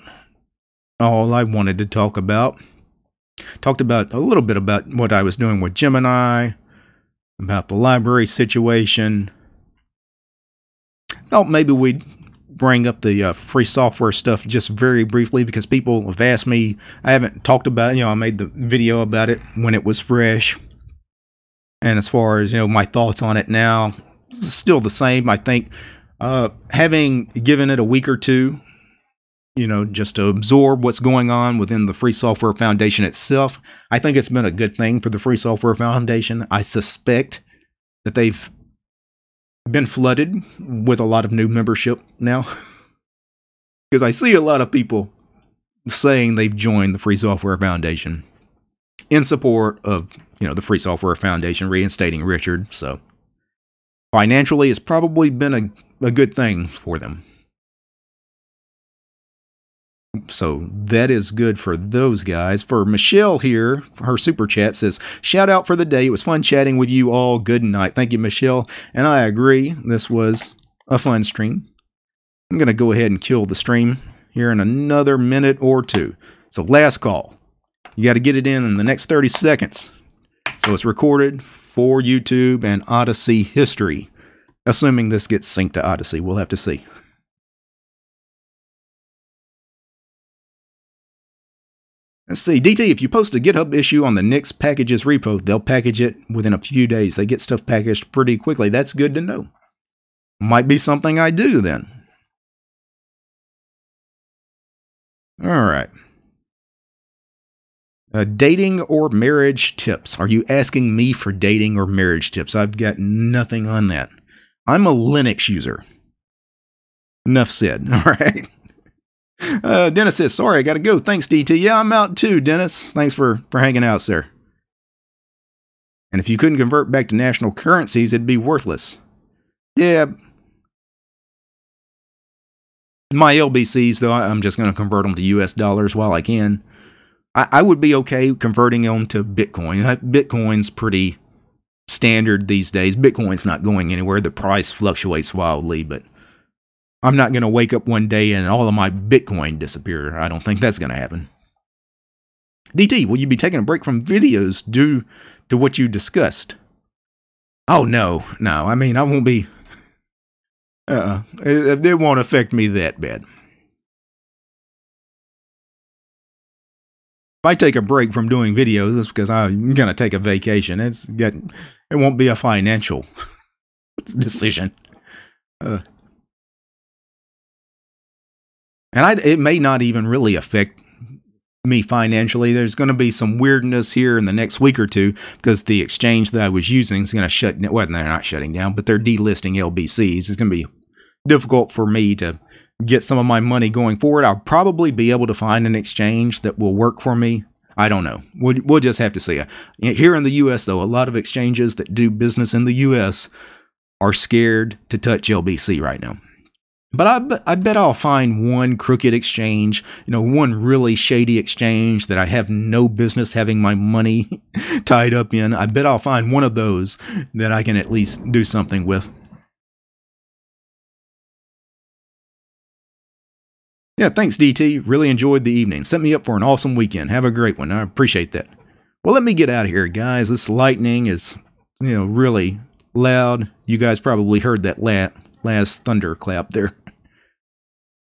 all I wanted to talk about. Talked about a little bit about what I was doing with Gemini, about the LBRY situation, thought maybe we'd bring up the uh, free software stuff just very briefly because people have asked me. I haven't talked about. You know, I made the video about it when it was fresh. And as far as, you know, my thoughts on it now, still the same. I think uh, having given it a week or two, you know, just to absorb what's going on within the Free Software Foundation itself, I think it's been a good thing for the Free Software Foundation. I suspect that they've been flooded with a lot of new membership now. Because I see a lot of people saying they've joined the Free Software Foundation in support of, you know, the Free Software Foundation reinstating Richard. So financially, it's probably been a, a good thing for them. So that is good for those guys. For Michelle here, her super chat says, Shout out for the day. It was fun chatting with you all. Good night. Thank you, Michelle. And I agree. This was a fun stream. I'm going to go ahead and kill the stream here in another minute or two. So, last call. You got to get it in in the next 30 seconds. So, it's recorded for YouTube and Odysee history. Assuming this gets synced to Odysee, we'll have to see. Let's see, DT, if you post a GitHub issue on the Nix packages repo, they'll package it within a few days. They get stuff packaged pretty quickly. That's good to know. Might be something I do then. All right. Uh, dating or marriage tips. Are you asking me for dating or marriage tips? I've got nothing on that. I'm a Linux user. Enough said. All right. Uh, Dennis says, sorry, I got to go. Thanks, DT. Yeah, I'm out too, Dennis. Thanks for, for hanging out, sir. And if you couldn't convert back to national currencies, it'd be worthless. Yeah. My LBCs, though, I'm just going to convert them to US dollars while I can. I, I would be okay converting them to Bitcoin. Bitcoin's pretty standard these days. Bitcoin's not going anywhere. The price fluctuates wildly, but I'm not going to wake up one day and all of my Bitcoin disappear. I don't think that's going to happen. DT, will you be taking a break from videos due to what you discussed? Oh, no, no. I mean, I won't be. Uh, it, it won't affect me that bad. If I take a break from doing videos, it's because I'm going to take a vacation. It's get, it won't be a financial decision. Uh, and I, it may not even really affect me financially. There's going to be some weirdness here in the next week or two because the exchange that I was using is going to shut. Well, they're not shutting down, but they're delisting LBCs. It's going to be difficult for me to get some of my money going forward. I'll probably be able to find an exchange that will work for me. I don't know. We'll, we'll just have to see. Here in the U.S., though, a lot of exchanges that do business in the U.S. are scared to touch LBC right now. But I, I bet I'll find one crooked exchange, you know, one really shady exchange that I have no business having my money tied up in. I bet I'll find one of those that I can at least do something with. Yeah, thanks, DT. Really enjoyed the evening. Set me up for an awesome weekend. Have a great one. I appreciate that. Well, let me get out of here, guys. This lightning is, you know, really loud. You guys probably heard that la- last thunderclap there.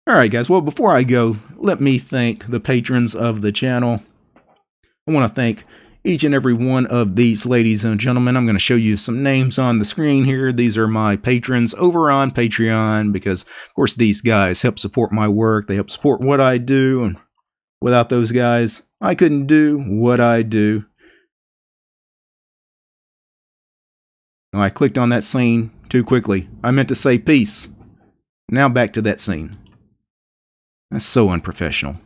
All right, guys. Well, before I go, let me thank the patrons of the channel. I want to thank each and every one of these ladies and gentlemen. I'm going to show you some names on the screen here. These are my patrons over on Patreon because, of course, these guys help support my work. They help support what I do. And without those guys, I couldn't do what I do. I clicked on that scene too quickly. I meant to say peace. Now back to that scene. That's so unprofessional.